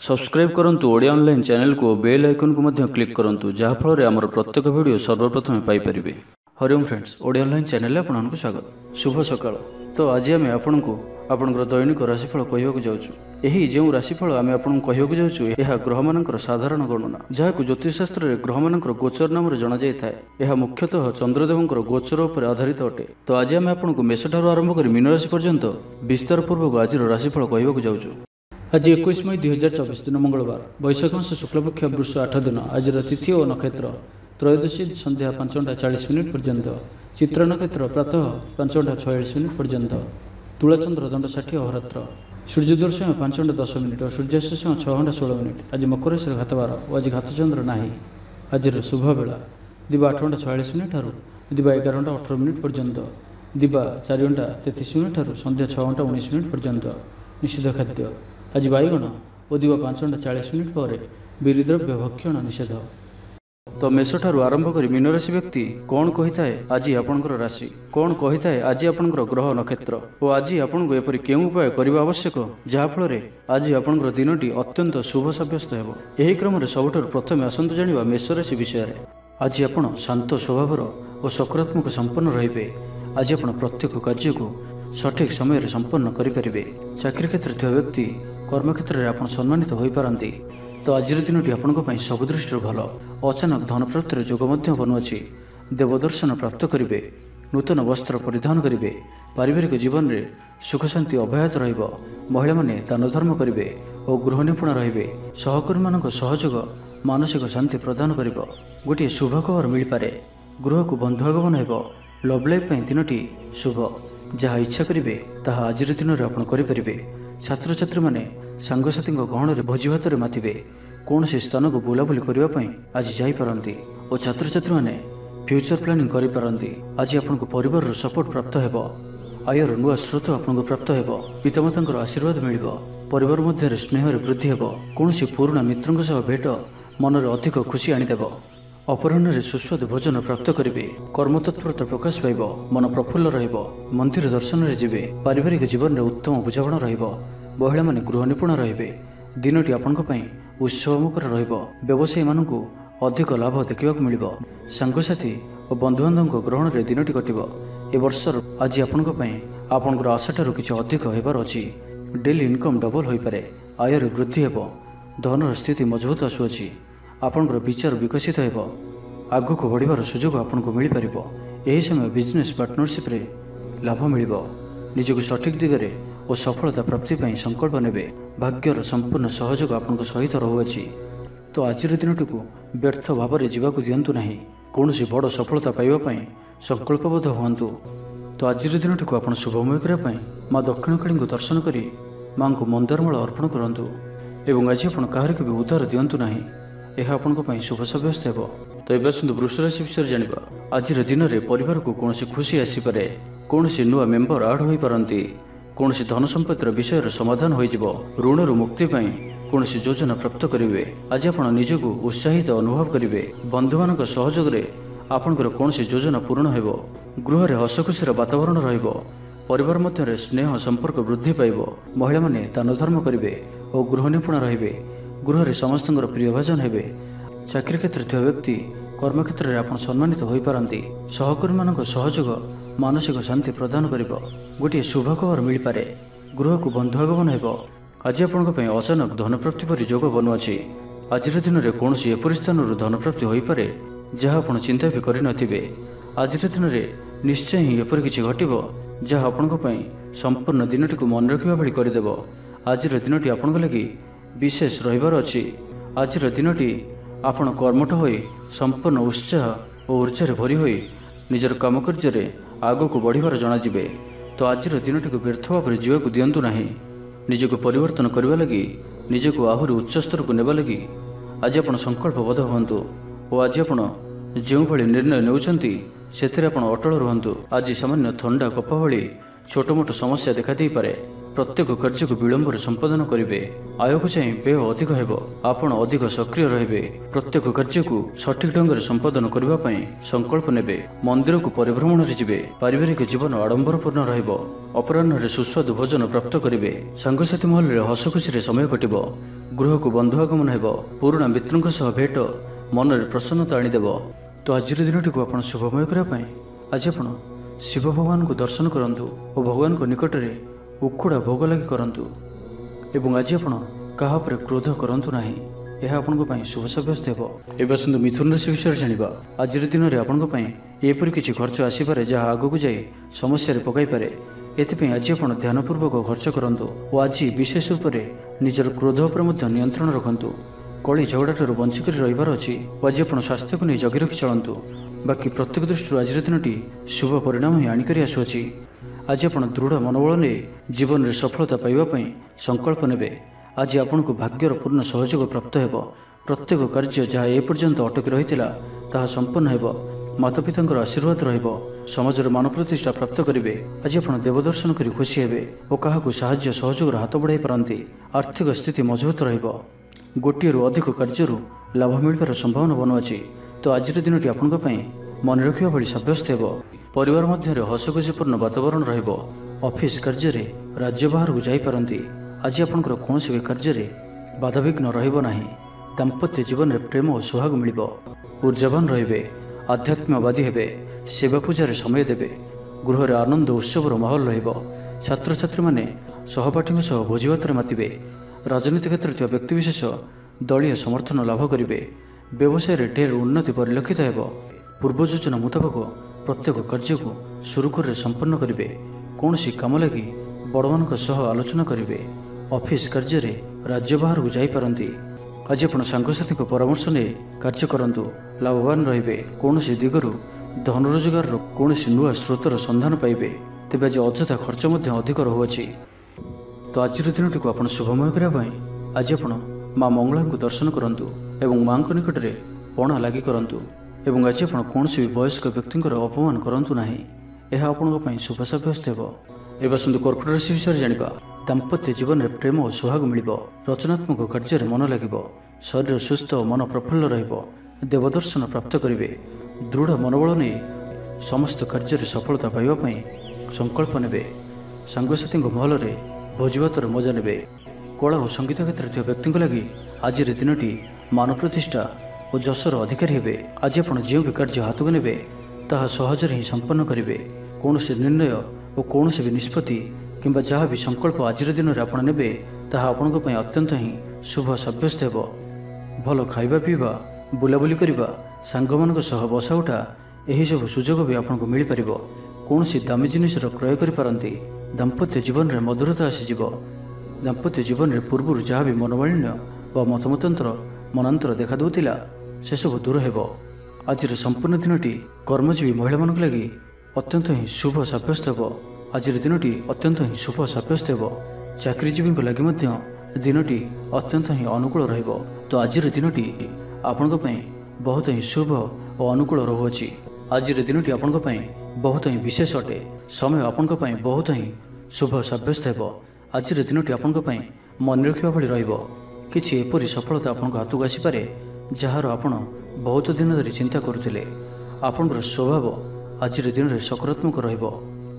Subscribe କରନ୍ତୁ Odia online ଚ୍ୟାନେଲକୁ ଓ bail ଆଇକନ୍କୁ ମଧ୍ୟ କ୍ଲିକ୍ କରନ୍ତୁ ଯାହାଫଳରେ ଆମର ପ୍ରତ୍ୟେକ ଭିଡ଼ିଓ ସର୍ବପ୍ରଥମେ ପାଇପାରିବେ। ହରିଓମ୍ ଫ୍ରେଣ୍ଡସ୍ ଓଡ଼ିଆ ଅନଲାଇନ୍ ଚ୍ୟାନେଲରେ ଆପଣଙ୍କୁ ସ୍ୱାଗତ। ଶୁଭ ସକାଳ। ତ ଆଜି ଆମେ ଆପଣଙ୍କୁ ଆପଣଙ୍କର ଦୈନିକ ରାଶିଫଳ କହିବାକୁ ଯାଉଛୁ। ଏହି ଯେଉଁ ରାଶିଫଳ ଆମେ ଆପଣଙ୍କୁ କହିବାକୁ ଯାଉଛୁ ଏହା ଗ୍ରହମାନଙ୍କର ସାଧାରଣ ଗଣନା ଯାହାକୁ ଜ୍ୟୋତିଷଶାସ୍ତ୍ରରେ ଗ୍ରହମାନଙ୍କର ଗୋଚର ନାମରେ ଜଣାଯାଇଥାଏ। ଏହା ମୁଖ୍ୟତଃ ଚନ୍ଦ୍ରଦେବଙ୍କର ଗୋଚର ଉପରେ ଆଧାରିତ ଅଟେ। ତ ଆଜି ଆମେ ଆପଣଙ୍କୁ ମେଷଠାରୁ ଆରମ୍ଭ କରି ମୀନରାଶି ପର୍ଯ୍ୟନ୍ତ ବିସ୍ତାର ପୂର୍ବକ ଆଜିର ରାଶିଫଳ କହିବାକୁ ଯାଉଛୁ। ଆଜି ଏକୋଇଶ ମଇ ଦୁଇ ହଜାର ଚବିଶ ଦିନ ମଙ୍ଗଳବାର ବୈଶାଖ ମାସ ଶୁକ୍ଲପକ୍ଷ ବୃଷ ଆଠ ଦିନ ଆଜିର ତିଥି ଓ ନକ୍ଷତ୍ର ତ୍ରୟୋଦଶୀ ସନ୍ଧ୍ୟା ପାଞ୍ଚ ଘଣ୍ଟା ଚାଳିଶ ମିନିଟ୍ ପର୍ଯ୍ୟନ୍ତ ଚିତ୍ର ନକ୍ଷତ୍ର ପ୍ରାତଃ ପାଞ୍ଚ ଘଣ୍ଟା ଛୟାଳିଶ ମିନିଟ୍ ପର୍ଯ୍ୟନ୍ତ ତୁଳାଚନ୍ଦ୍ର ଦଣ୍ଡ ଷାଠିଏ ଅହରାତ୍ର ସୂର୍ଯ୍ୟଦୂର ସମୟ ପାଞ୍ଚ ଘଣ୍ଟା ଦଶ ମିନିଟ୍ ଓ ସୂର୍ଯ୍ୟାସ୍ତ ସମୟ ଛଅ ଘଣ୍ଟା ଷୋହଳ ମିନିଟ୍ ଆଜି ମକର ରାଶିର ଘାତବାର ଓ ଆଜି ଘାତଚନ୍ଦ୍ର ନାହିଁ ଆଜିର ଶୁଭ ବେଳା ଦିବା ଆଠ ଘଣ୍ଟା ଛୟାଳିଶ ମିନିଟ୍ ଠାରୁ ଦିବା ଏଗାର ଘଣ୍ଟା ଅଠର ମିନିଟ୍ ପର୍ଯ୍ୟନ୍ତ ଦିବା ଚାରି ଘଣ୍ଟା ତେତିଶ ମିନିଟ୍ ଠାରୁ ସନ୍ଧ୍ୟା ଛଅ ଘଣ୍ଟା ଉଣେଇଶ ମିନିଟ୍ ପର୍ଯ୍ୟନ୍ତ ନିଷିଦ୍ଧ ଖାଦ୍ୟ ଆଜି ବାଇଗଣ ଦିବା ପାଞ୍ଚ ଘଣ୍ଟା ଚାଳିଶ ମିନିଟ୍ ପରେ ବିରିଦ୍ରବ୍ୟ ଭକ୍ଷଣ ନିଷେଧ। ତ ମେଷଠାରୁ ଆରମ୍ଭ କରି ମୀନରାଶି ବ୍ୟକ୍ତି କ'ଣ କହିଥାଏ ଆଜି ଆପଣଙ୍କର ରାଶି? କ'ଣ କହିଥାଏ ଆଜି ଆପଣଙ୍କର ଗ୍ରହ ନକ୍ଷତ୍ର? ଓ ଆଜି ଆପଣଙ୍କୁ ଏପରି କେଉଁ ଉପାୟ କରିବା ଆବଶ୍ୟକ ଯାହାଫଳରେ ଆଜି ଆପଣଙ୍କର ଦିନଟି ଅତ୍ୟନ୍ତ ଶୁଭ ସାବ୍ୟସ୍ତ ହେବ? ଏହି କ୍ରମରେ ସବୁଠାରୁ ପ୍ରଥମେ ଆସନ୍ତୁ ଜାଣିବା ମେଷରାଶି ବିଷୟରେ। ଆଜି ଆପଣ ଶାନ୍ତ ସ୍ୱଭାବର ଓ ସକାରାତ୍ମକ ସମ୍ପନ୍ନ ରହିବେ। ଆଜି ଆପଣ ପ୍ରତ୍ୟେକ କାର୍ଯ୍ୟକୁ ସଠିକ୍ ସମୟରେ ସମ୍ପନ୍ନ କରିପାରିବେ। ଚାକିରି କ୍ଷେତ୍ରରେ ଥିବା ବ୍ୟକ୍ତି କର୍ମକ୍ଷେତ୍ରରେ ଆପଣ ସମ୍ମାନିତ ହୋଇପାରନ୍ତି। ତ ଆଜିର ଦିନଟି ଆପଣଙ୍କ ପାଇଁ ସବୁ ଦୃଷ୍ଟିରୁ ଭଲ। ଅଚାନକ ଧନ ପ୍ରାପ୍ତିର ଯୋଗ ମଧ୍ୟ ବନୁଅଛି। ଦେବଦର୍ଶନ ପ୍ରାପ୍ତ କରିବେ। ନୂତନ ବସ୍ତ୍ର ପରିଧାନ କରିବେ। ପାରିବାରିକ ଜୀବନରେ ସୁଖ ଶାନ୍ତି ଅବ୍ୟାହତ ରହିବ। ମହିଳାମାନେ ଦାନ ଧର୍ମ କରିବେ ଓ ଗୃହ ନିପୁଣ ରହିବେ। ସହକର୍ମୀମାନଙ୍କ ସହଯୋଗ ମାନସିକ ଶାନ୍ତି ପ୍ରଦାନ କରିବ। ଗୋଟିଏ ଶୁଭ ଖବର ମିଳିପାରେ। ଗୃହକୁ ବନ୍ଧୁ ଆଗମନ ହେବ। ଲଭ୍ ଲାଇଫ୍ ପାଇଁ ଦିନଟି ଶୁଭ। ଯାହା ଇଚ୍ଛା କରିବେ ତାହା ଆଜିର ଦିନରେ ଆପଣ କରିପାରିବେ। ଛାତ୍ରଛାତ୍ରୀମାନେ ସାଙ୍ଗସାଥୀଙ୍କ ଗହଣରେ ଭୋଜି ଭାତରେ ମାତିବେ। କୌଣସି ସ୍ଥାନକୁ ବୁଲାବୁଲି କରିବା ପାଇଁ ଆଜି ଯାଇପାରନ୍ତି ଓ ଛାତ୍ରଛାତ୍ରୀମାନେ ଫ୍ୟୁଚର ପ୍ଲାନିଂ କରିପାରନ୍ତି। ଆଜି ଆପଣଙ୍କୁ ପରିବାରର ସପୋର୍ଟ ପ୍ରାପ୍ତ ହେବ। ଆୟର ନୂଆ ସ୍ରୋତ ଆପଣଙ୍କୁ ପ୍ରାପ୍ତ ହେବ। ପିତାମାତାଙ୍କର ଆଶୀର୍ବାଦ ମିଳିବ। ପରିବାର ମଧ୍ୟରେ ସ୍ନେହରେ ବୃଦ୍ଧି ହେବ। କୌଣସି ପୁରୁଣା ମିତ୍ରଙ୍କ ସହ ଭେଟ ମନରେ ଅଧିକ ଖୁସି ଆଣିଦେବ। ଅପରାହ୍ନରେ ସୁସ୍ୱାଦୁ ଭୋଜନ ପ୍ରାପ୍ତ କରିବେ। କର୍ମତତ୍ପରତା ପ୍ରକାଶ ପାଇବ ମନ ପ୍ରଫୁଲ୍ଲ ରହିବ ମନ୍ଦିର ଦର୍ଶନରେ ଯିବେ ପାରିବାରିକ ଜୀବନରେ ଉତ୍ତମ ବୁଝାମଣା ରହିବ ମହିଳାମାନେ ଗୃହ ନିପୁଣ ରହିବେ ଦିନଟି ଆପଣଙ୍କ ପାଇଁ ଉତ୍ସବମୁଖର ରହିବ ବ୍ୟବସାୟୀମାନଙ୍କୁ ଅଧିକ ଲାଭ ଦେଖିବାକୁ ମିଳିବ ସାଙ୍ଗସାଥି ଓ ବନ୍ଧୁବାନ୍ଧବଙ୍କ ଗ୍ରହଣରେ ଦିନଟି କଟିବ ଏ ବର୍ଷର ଆଜି ଆପଣଙ୍କ ପାଇଁ ଆପଣଙ୍କର ଆଶାଠାରୁ କିଛି ଅଧିକ ହେବାର ଅଛି ଡେଲି ଇନକମ୍ ଡବଲ ହୋଇପାରେ ଆୟରେ ବୃଦ୍ଧି ହେବ ଧନର ସ୍ଥିତି ମଜବୁତ ଆସୁଅଛି। ଆପଣଙ୍କର ବିଚାର ବିକଶିତ ହେବ। ଆଗକୁ ବଢ଼ିବାର ସୁଯୋଗ ଆପଣଙ୍କୁ ମିଳିପାରିବ। ଏହି ସମୟ ବିଜନେସ୍ ପାର୍ଟନରସିପ୍ରେ ଲାଭ ମିଳିବ। ନିଜକୁ ସଠିକ୍ ଦିଗରେ ଓ ସଫଳତା ପ୍ରାପ୍ତି ପାଇଁ ସଂକଳ୍ପ ନେବେ। ଭାଗ୍ୟର ସମ୍ପୂର୍ଣ୍ଣ ସହଯୋଗ ଆପଣଙ୍କ ସହିତ ରହୁଅଛି। ତ ଆଜିର ଦିନଟିକୁ ବ୍ୟର୍ଥ ଭାବରେ ଯିବାକୁ ଦିଅନ୍ତୁ ନାହିଁ। କୌଣସି ବଡ଼ ସଫଳତା ପାଇବା ପାଇଁ ସଂକଳ୍ପବଦ୍ଧ ହୁଅନ୍ତୁ। ତ ଆଜିର ଦିନଟିକୁ ଆପଣ ଶୁଭମୟ କରିବା ପାଇଁ ମା ଦକ୍ଷିଣକାଳୀଙ୍କୁ ଦର୍ଶନ କରି ମାଙ୍କୁ ମନ୍ଦାରମାଳ ଅର୍ପଣ କରନ୍ତୁ। ଏବଂ ଆଜି ଆପଣ କାହାରିକୁ ବି ଉଦ୍ଧାର ଦିଅନ୍ତୁ ନାହିଁ। ଏହା ଆପଣଙ୍କ ପାଇଁ ଶୁଭ ସାବ୍ୟସ୍ତ ହେବ। ତ ଏବେ ଆସନ୍ତୁ ବୃଷ ରାଶି ବିଷୟରେ ଜାଣିବା। ଆଜିର ଦିନରେ ପରିବାରକୁ କୌଣସି ଖୁସି ଆସିପାରେ କୌଣସି ନୂଆ ମେମ୍ବର ଆଡ୍ ହୋଇପାରନ୍ତି କୌଣସି ଧନ ସମ୍ପତ୍ତିର ବିଷୟର ସମାଧାନ ହୋଇଯିବ ଋଣରୁ ମୁକ୍ତି ପାଇଁ କୌଣସି ଯୋଜନା ପ୍ରାପ୍ତ କରିବେ ଆଜି ଆପଣ ନିଜକୁ ଉତ୍ସାହିତ ଅନୁଭବ କରିବେ ବନ୍ଧୁମାନଙ୍କ ସହଯୋଗରେ ଆପଣଙ୍କର କୌଣସି ଯୋଜନା ପୂରଣ ହେବ ଗୃହରେ ହସଖୁସିର ବାତାବରଣ ରହିବ ପରିବାର ମଧ୍ୟରେ ସ୍ନେହ ସମ୍ପର୍କ ବୃଦ୍ଧି ପାଇବ ମହିଳାମାନେ ଦାନ ଧର୍ମ କରିବେ ଓ ଗୃହ ନିପୁଣ ରହିବେ ଗୃହରେ ସମସ୍ତଙ୍କର ପ୍ରିୟଭାଜନ ହେବେ। ଚାକିରି କ୍ଷେତ୍ରରେ ଥିବା ବ୍ୟକ୍ତି କର୍ମକ୍ଷେତ୍ରରେ ଆପଣ ସମ୍ମାନିତ ହୋଇପାରନ୍ତି। ସହକର୍ମୀମାନଙ୍କ ସହଯୋଗ ମାନସିକ ଶାନ୍ତି ପ୍ରଦାନ କରିବ। ଗୋଟିଏ ଶୁଭ ଖବର ମିଳିପାରେ। ଗୃହକୁ ବନ୍ଧୁ ଆଗମନ ହେବ। ଆଜି ଆପଣଙ୍କ ପାଇଁ ଅଚାନକ ଧନପ୍ରାପ୍ତି ପରି ଯୋଗ ବନୁଅଛି। ଆଜିର ଦିନରେ କୌଣସି ଏପରି ସ୍ଥାନରୁ ଧନପ୍ରାପ୍ତି ହୋଇପାରେ ଯାହା ଆପଣ ଚିନ୍ତା ବି କରିନଥିବେ ଆଜିର ଦିନରେ ନିଶ୍ଚୟ ହିଁ ଏପରି କିଛି ଘଟିବ ଯାହା ଆପଣଙ୍କ ପାଇଁ ସମ୍ପୂର୍ଣ୍ଣ ଦିନଟିକୁ ମନେ ରଖିବା ଭଳି କରିଦେବ। ଆଜିର ଦିନଟି ଆପଣଙ୍କ ଲାଗି ବିଶେଷ ରହିବାର ଅଛି। ଆଜିର ଦିନଟି ଆପଣ କର୍ମଠ ହୋଇ ସମ୍ପୂର୍ଣ୍ଣ ଉତ୍ସାହ ଓ ଉର୍ଜାରେ ଭରି ହୋଇ ନିଜର କାମକାର୍ଯ୍ୟରେ ଆଗକୁ ବଢ଼ିବାର ଜଣାଯିବେ। ତ ଆଜିର ଦିନଟିକୁ ବ୍ୟର୍ଥ ଭାବରେ ଯିବାକୁ ଦିଅନ୍ତୁ ନାହିଁ। ନିଜକୁ ପରିବର୍ତ୍ତନ କରିବା ଲାଗି ନିଜକୁ ଆହୁରି ଉଚ୍ଚସ୍ତରକୁ ନେବା ଲାଗି ଆଜି ଆପଣ ସଂକଳ୍ପବଦ୍ଧ ହୁଅନ୍ତୁ ଓ ଆଜି ଆପଣ ଯେଉଁଭଳି ନିର୍ଣ୍ଣୟ ନେଉଛନ୍ତି ସେଥିରେ ଆପଣ ଅଟଳ ରୁହନ୍ତୁ। ଆଜି ସାମାନ୍ୟ ଥଣ୍ଡା କଫ ଭଳି ଛୋଟ ମୋଟ ସମସ୍ୟା ଦେଖାଦେଇପାରେ। ପ୍ରତ୍ୟେକ କାର୍ଯ୍ୟକୁ ବିଳମ୍ବରେ ସମ୍ପାଦନ କରିବେ। ଆୟକୁ ଚାହିଁ ବ୍ୟୟ ଅଧିକ ହେବ। ଆପଣ ଅଧିକ ସକ୍ରିୟ ରହିବେ। ପ୍ରତ୍ୟେକ କାର୍ଯ୍ୟକୁ ସଠିକ୍ ଢଙ୍ଗରେ ସମ୍ପାଦନ କରିବା ପାଇଁ ସଂକଳ୍ପ ନେବେ। ମନ୍ଦିରକୁ ପରିଭ୍ରମଣରେ ଯିବେ। ପାରିବାରିକ ଜୀବନ ଆଡମ୍ବରପୂର୍ଣ୍ଣ ରହିବ। ଅପରାହ୍ନରେ ସୁସ୍ୱାଦୁ ଭୋଜନ ପ୍ରାପ୍ତ କରିବେ। ସାଙ୍ଗସାଥି ମହଲରେ ହସଖୁସିରେ ସମୟ କଟିବ। ଗୃହକୁ ବନ୍ଧୁ ଆଗମନ ହେବ। ପୁରୁଣା ମିତ୍ରଙ୍କ ସହ ଭେଟ। ମନରେ ପ୍ରସନ୍ନତା ଆଣିଦେବ। ତ ଆଜିର ଦିନଟିକୁ ଆପଣ ଶୁଭମୟ କରିବା ପାଇଁ ଆଜି ଆପଣ ଶିବ ଭଗବାନଙ୍କୁ ଦର୍ଶନ କରନ୍ତୁ ଓ ଭଗବାନଙ୍କ ନିକଟରେ ଉଖୁଡ଼ା ଭୋଗ ଲାଗି କରନ୍ତୁ ଏବଂ ଆଜି ଆପଣ କାହା ଉପରେ କ୍ରୋଧ କରନ୍ତୁ ନାହିଁ ଏହା ଆପଣଙ୍କ ପାଇଁ ଶୁଭ ସାବ୍ୟସ୍ତ ହେବ। ଏବେ ଆସନ୍ତୁ ମିଥୁନ ରାଶି ବିଷୟରେ ଜାଣିବା। ଆଜିର ଦିନରେ ଆପଣଙ୍କ ପାଇଁ ଏପରି କିଛି ଖର୍ଚ୍ଚ ଆସିପାରେ ଯାହା ଆଗକୁ ଯାଇ ସମସ୍ୟାରେ ପକାଇପାରେ ଏଥିପାଇଁ ଆଜି ଆପଣ ଧ୍ୟାନପୂର୍ବକ ଖର୍ଚ୍ଚ କରନ୍ତୁ ଓ ଆଜି ବିଶେଷ ରୂପରେ ନିଜର କ୍ରୋଧ ଉପରେ ମଧ୍ୟ ନିୟନ୍ତ୍ରଣ ରଖନ୍ତୁ। କଳି ଝଗଡ଼ାଠାରୁ ବଞ୍ଚିକରି ରହିବାର ଅଛି ଓ ଆଜି ଆପଣ ସ୍ୱାସ୍ଥ୍ୟକୁ ନେଇ ଜଗି ରଖି ଚଳନ୍ତୁ। ବାକି ପ୍ରତ୍ୟେକ ଦୃଷ୍ଟିରୁ ଆଜିର ଦିନଟି ଶୁଭ ପରିଣାମ ହିଁ ଆଣିକରି ଆସୁଅଛି। ଆଜି ଆପଣ ଦୃଢ଼ ମନୋବଳ ନେଇ ଜୀବନରେ ସଫଳତା ପାଇବା ପାଇଁ ସଂକଳ୍ପ ନେବେ। ଆଜି ଆପଣଙ୍କୁ ଭାଗ୍ୟର ପୂର୍ଣ୍ଣ ସହଯୋଗ ପ୍ରାପ୍ତ ହେବ। ପ୍ରତ୍ୟେକ କାର୍ଯ୍ୟ ଯାହା ଏପର୍ଯ୍ୟନ୍ତ ଅଟକି ରହିଥିଲା ତାହା ସମ୍ପନ୍ନ ହେବ। ମାତାପିତାଙ୍କର ଆଶୀର୍ବାଦ ରହିବ। ସମାଜର ମାନ ପ୍ରତିଷ୍ଠା ପ୍ରାପ୍ତ କରିବେ। ଆଜି ଆପଣ ଦେବଦର୍ଶନ କରି ଖୁସି ହେବେ ଓ କାହାକୁ ସାହାଯ୍ୟ ସହଯୋଗର ହାତ ବଢ଼ାଇ ପାରନ୍ତି। ଆର୍ଥିକ ସ୍ଥିତି ମଜବୁତ ରହିବ। ଗୋଟିଏରୁ ଅଧିକ କାର୍ଯ୍ୟରୁ ଲାଭ ମିଳିବାର ସମ୍ଭାବନା ବନୁଅଛି। ତ ଆଜିର ଦିନଟି ଆପଣଙ୍କ ପାଇଁ ମନେ ରଖିବା ଭଳି ସାବ୍ୟସ୍ତ ହେବ। ପରିବାର ମଧ୍ୟରେ ହସଖୁସିପୂର୍ଣ୍ଣ ବାତାବରଣ ରହିବ। ଅଫିସ କାର୍ଯ୍ୟରେ ରାଜ୍ୟ ବାହାରକୁ ଯାଇପାରନ୍ତି। ଆଜି ଆପଣଙ୍କର କୌଣସି ବି କାର୍ଯ୍ୟରେ ବାଧାବିଘ୍ନ ରହିବ ନାହିଁ। ଦାମ୍ପତ୍ୟ ଜୀବନରେ ପ୍ରେମ ଓ ସୁହାଗ ମିଳିବ। ଉର୍ଜାବାନ ରହିବେ ଆଧ୍ୟାତ୍ମବାଦୀ ହେବେ ସେବା ପୂଜାରେ ସମୟ ଦେବେ ଗୃହରେ ଆନନ୍ଦ ଉତ୍ସବର ମାହୋଲ ରହିବ। ଛାତ୍ରଛାତ୍ରୀମାନେ ସହପାଠୀଙ୍କ ସହ ଭୋଜିଭାତରେ ମାତିବେ। ରାଜନୀତି କ୍ଷେତ୍ରରେ ଥିବା ବ୍ୟକ୍ତିବିଶେଷ ଦଳୀୟ ସମର୍ଥନ ଲାଭ କରିବେ। ବ୍ୟବସାୟରେ ଢେର ଉନ୍ନତି ପରିଲକ୍ଷିତ ହେବ। ପୂର୍ବ ଯୋଜନା ମୁତାବକ ପ୍ରତ୍ୟେକ କାର୍ଯ୍ୟକୁ ସୁରୁଖୁରୁରେ ସମ୍ପନ୍ନ କରିବେ। କୌଣସି କାମ ଲାଗି ବଡ଼ମାନଙ୍କ ସହ ଆଲୋଚନା କରିବେ। ଅଫିସ କାର୍ଯ୍ୟରେ ରାଜ୍ୟ ବାହାରକୁ ଯାଇପାରନ୍ତି। ଆଜି ଆପଣ ସାଙ୍ଗସାଥୀଙ୍କ ପରାମର୍ଶ ନେଇ କାର୍ଯ୍ୟ କରନ୍ତୁ। ଲାଭବାନ ରହିବେ। କୌଣସି ଦିଗରୁ ଧନ ରୋଜଗାରର କୌଣସି ନୂଆ ସ୍ରୋତର ସନ୍ଧାନ ପାଇବେ। ତେବେ ଆଜି ଅଯଥା ଖର୍ଚ୍ଚ ମଧ୍ୟ ଅଧିକ ରହୁଅଛି। ତ ଆଜିର ଦିନଟିକୁ ଆପଣ ଶୁଭମୟ କରିବା ପାଇଁ ଆଜି ଆପଣ ମା ମଙ୍ଗଳାଙ୍କୁ ଦର୍ଶନ କରନ୍ତୁ ଏବଂ ମାଙ୍କ ନିକଟରେ ପଣା ଲାଗି କରନ୍ତୁ। ଏବଂ ଆଜି ଆପଣ କୌଣସି ବି ବୟସ୍କ ବ୍ୟକ୍ତିଙ୍କର ଅପମାନ କରନ୍ତୁ ନାହିଁ। ଏହା ଆପଣଙ୍କ ପାଇଁ ଶୁଭ ସାବ୍ୟସ୍ତ ହେବ। ଏବେ ଆସନ୍ତୁ କର୍କଟ ରାଶି ବିଷୟରେ ଜାଣିବା। ଦାମ୍ପତ୍ୟ ଜୀବନରେ ପ୍ରେମ ଓ ସୁହାଗ ମିଳିବ। ରଚନାତ୍ମକ କାର୍ଯ୍ୟରେ ମନ ଲାଗିବ। ଶରୀର ସୁସ୍ଥ ଓ ମନ ପ୍ରଫୁଲ୍ଲ ରହିବ। ଦେବଦର୍ଶନ ପ୍ରାପ୍ତ କରିବେ। ଦୃଢ଼ ମନୋବଳ ନେଇ ସମସ୍ତ କାର୍ଯ୍ୟରେ ସଫଳତା ପାଇବା ପାଇଁ ସଂକଳ୍ପ ନେବେ। ସାଙ୍ଗସାଥୀଙ୍କ ମହଲରେ ଭୋଜିଭାତର ମଜା ନେବେ। କଳା ଓ ସଙ୍ଗୀତ କ୍ଷେତ୍ରରେ ଥିବା ବ୍ୟକ୍ତିଙ୍କ ଲାଗି ଆଜିର ଦିନଟି ମାନ ପ୍ରତିଷ୍ଠା ଓ ଯଶର ଅଧିକାରୀ ହେବେ। ଆଜି ଆପଣ ଯେଉଁ ବି କାର୍ଯ୍ୟ ହାତକୁ ନେବେ ତାହା ସହଜରେ ହିଁ ସମ୍ପନ୍ନ କରିବେ। କୌଣସି ନିର୍ଣ୍ଣୟ ଓ କୌଣସି ବି ନିଷ୍ପତ୍ତି କିମ୍ବା ଯାହା ବି ସଂକଳ୍ପ ଆଜିର ଦିନରେ ଆପଣ ନେବେ ତାହା ଆପଣଙ୍କ ପାଇଁ ଅତ୍ୟନ୍ତ ହିଁ ଶୁଭ ସାବ୍ୟସ୍ତ ହେବ। ଭଲ ଖାଇବା ପିଇବା ବୁଲାବୁଲି କରିବା ସାଙ୍ଗମାନଙ୍କ ସହ ବସା ଉଠା ଏହିସବୁ ସୁଯୋଗ ବି ଆପଣଙ୍କୁ ମିଳିପାରିବ। କୌଣସି ଦାମୀ ଜିନିଷର କ୍ରୟ କରିପାରନ୍ତି। ଦାମ୍ପତ୍ୟ ଜୀବନରେ ମଧୁରତା ଆସିଯିବ। ଦାମ୍ପତ୍ୟ ଜୀବନରେ ପୂର୍ବରୁ ଯାହା ବି ମନୋମାଳିନ୍ୟ ବା ମତମତାନ୍ତର ମନାନ୍ତର ଦେଖାଦେଉଥିଲା ସେସବୁ ଦୂର ହେବ। ଆଜିର ସମ୍ପୂର୍ଣ୍ଣ ଦିନଟି କର୍ମଜୀବୀ ମହିଳାମାନଙ୍କ ଲାଗି ଅତ୍ୟନ୍ତ ହିଁ ଶୁଭ ସାବ୍ୟସ୍ତ ହେବ। ଆଜିର ଦିନଟି ଅତ୍ୟନ୍ତ ହିଁ ଶୁଭ ସାବ୍ୟସ୍ତ ହେବ। ଚାକିରିଜୀବୀଙ୍କ ଲାଗି ମଧ୍ୟ ଦିନଟି ଅତ୍ୟନ୍ତ ହିଁ ଅନୁକୂଳ ରହିବ। ତ ଆଜିର ଦିନଟି ଆପଣଙ୍କ ପାଇଁ ବହୁତ ହିଁ ଶୁଭ ଓ ଅନୁକୂଳ ରହୁଅଛି। ଆଜିର ଦିନଟି ଆପଣଙ୍କ ପାଇଁ ବହୁତ ହିଁ ବିଶେଷ ଅଟେ। ସମୟ ଆପଣଙ୍କ ପାଇଁ ବହୁତ ହିଁ ଶୁଭ ସାବ୍ୟସ୍ତ ହେବ। ଆଜିର ଦିନଟି ଆପଣଙ୍କ ପାଇଁ ମନେ ରଖିବା ଭଳି ରହିବ। କିଛି ଏପରି ସଫଳତା ଆପଣଙ୍କ ହାତକୁ ଆସିପାରେ ଯାହାର ଆପଣ ବହୁତ ଦିନ ଧରି ଚିନ୍ତା କରୁଥିଲେ ଆପଣଙ୍କର ସ୍ୱଭାବ ଆଜିର ଦିନରେ ସକାରାତ୍ମକ ରହିବ।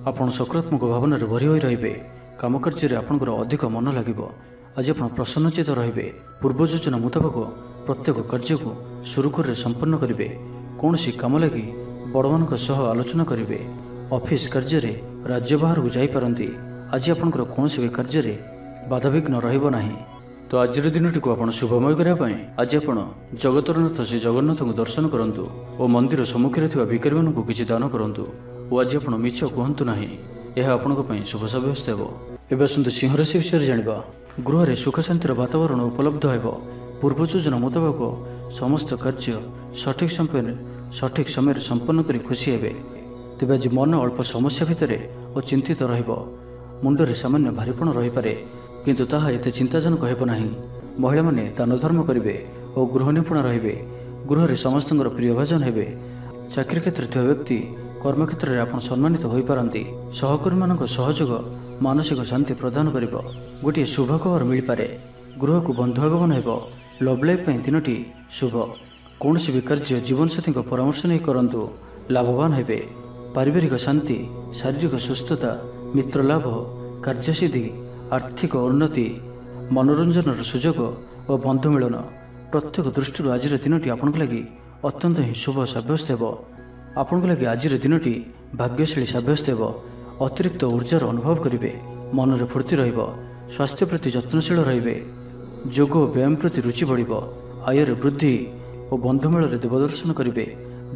ଆପଣ ସକାରାତ୍ମକ ଭାବନାରେ ଭରି ହୋଇ ରହିବେ। କାମ କାର୍ଯ୍ୟରେ ଆପଣଙ୍କର ଅଧିକ ମନ ଲାଗିବ। ଆଜି ଆପଣ ପ୍ରସନ୍ନଚିତ ରହିବେ। ପୂର୍ବ ଯୋଜନା ମୁତାବକ ପ୍ରତ୍ୟେକ କାର୍ଯ୍ୟକୁ ସୁରୁଖୁରୁରେ ସମ୍ପନ୍ନ କରିବେ। କୌଣସି କାମ ଲାଗି ବଡ଼ମାନଙ୍କ ସହ ଆଲୋଚନା କରିବେ। ଅଫିସ କାର୍ଯ୍ୟରେ ରାଜ୍ୟ ବାହାରକୁ ଯାଇପାରନ୍ତି। ଆଜି ଆପଣଙ୍କର କୌଣସି ବି କାର୍ଯ୍ୟରେ ବାଧାବିଘ୍ନ ରହିବ ନାହିଁ। ତ ଆଜିର ଦିନଟିକୁ ଆପଣ ଶୁଭମୟ କରିବା ପାଇଁ ଆଜି ଆପଣ ଜଗତରନାଥ ଶ୍ରୀ ଜଗନ୍ନାଥଙ୍କୁ ଦର୍ଶନ କରନ୍ତୁ ଓ ମନ୍ଦିର ସମ୍ମୁଖରେ ଥିବା ଭିକାରୀମାନଙ୍କୁ କିଛି ଦାନ କରନ୍ତୁ ଓ ଆଜି ଆପଣ ମିଛ କୁହନ୍ତୁ ନାହିଁ। ଏହା ଆପଣଙ୍କ ପାଇଁ ଶୁଭ ସାବ୍ୟସ୍ତ ହେବ। ଏବେ ଆସନ୍ତୁ ସିଂହ ରାଶି ବିଷୟରେ ଜାଣିବା। ଗୃହରେ ସୁଖ ଶାନ୍ତିର ବାତାବରଣ ଉପଲବ୍ଧ ହେବ। ପୂର୍ବ ଯୋଜନା ମୁତାବକ ସମସ୍ତ କାର୍ଯ୍ୟ ସଠିକ୍ ସମୟରେ ସଠିକ୍ ସମୟରେ ସମ୍ପନ୍ନ କରି ଖୁସି ହେବେ। ତେବେ ଆଜି ମନ ଅଳ୍ପ ସମସ୍ୟା ଭିତରେ ଓ ଚିନ୍ତିତ ରହିବ। ମୁଣ୍ଡରେ ସାମାନ୍ୟ ଭାରିପଣ ରହିପାରେ। କିନ୍ତୁ ତାହା ଏତେ ଚିନ୍ତାଜନକ ହେବ ନାହିଁ। ମହିଳାମାନେ ଦାନ ଧର୍ମ କରିବେ ଓ ଗୃହ ନିପୁଣ ରହିବେ। ଗୃହରେ ସମସ୍ତଙ୍କର ପ୍ରିୟଭାଜନ ହେବେ। ଚାକିରି କ୍ଷେତ୍ରରେ ଥିବା ବ୍ୟକ୍ତି କର୍ମକ୍ଷେତ୍ରରେ ଆପଣ ସମ୍ମାନିତ ହୋଇପାରନ୍ତି। ସହକର୍ମୀମାନଙ୍କ ସହଯୋଗ ମାନସିକ ଶାନ୍ତି ପ୍ରଦାନ କରିବ। ଗୋଟିଏ ଶୁଭ ଖବର ମିଳିପାରେ। ଗୃହକୁ ବନ୍ଧୁ ଆଗମନ ହେବ। ଲଭ୍ ଲାଇଫ୍ ପାଇଁ ଦିନଟି ଶୁଭ। କୌଣସି ବି କାର୍ଯ୍ୟ ଜୀବନସାଥୀଙ୍କ ପରାମର୍ଶ ନେଇ କରନ୍ତୁ। ଲାଭବାନ ହେବେ। ପାରିବାରିକ ଶାନ୍ତି ଶାରୀରିକ ସୁସ୍ଥତା ମିତ୍ର ଲାଭ କାର୍ଯ୍ୟସିଦ୍ଧି ଆର୍ଥିକ ଉନ୍ନତି ମନୋରଞ୍ଜନର ସୁଯୋଗ ଓ ବନ୍ଧୁ ମିଳନ ପ୍ରତ୍ୟେକ ଦୃଷ୍ଟିରୁ ଆଜିର ଦିନଟି ଆପଣଙ୍କ ଲାଗି ଅତ୍ୟନ୍ତ ହିଁ ଶୁଭ ସାବ୍ୟସ୍ତ ହେବ ଆପଣଙ୍କ ଲାଗି ଆଜିର ଦିନଟି ଭାଗ୍ୟଶାଳୀ ସାବ୍ୟସ୍ତ ହେବ ଅତିରିକ୍ତ ଉର୍ଜାର ଅନୁଭବ କରିବେ ମନରେ ଫୁର୍ତ୍ତି ରହିବ ସ୍ୱାସ୍ଥ୍ୟ ପ୍ରତି ଯତ୍ନଶୀଳ ରହିବେ ଯୋଗ ଓ ବ୍ୟାୟାମ ପ୍ରତି ରୁଚି ବଢ଼ିବ ଆୟରେ ବୃଦ୍ଧି ଓ ବନ୍ଧୁମେଳରେ ଦେବଦର୍ଶନ କରିବେ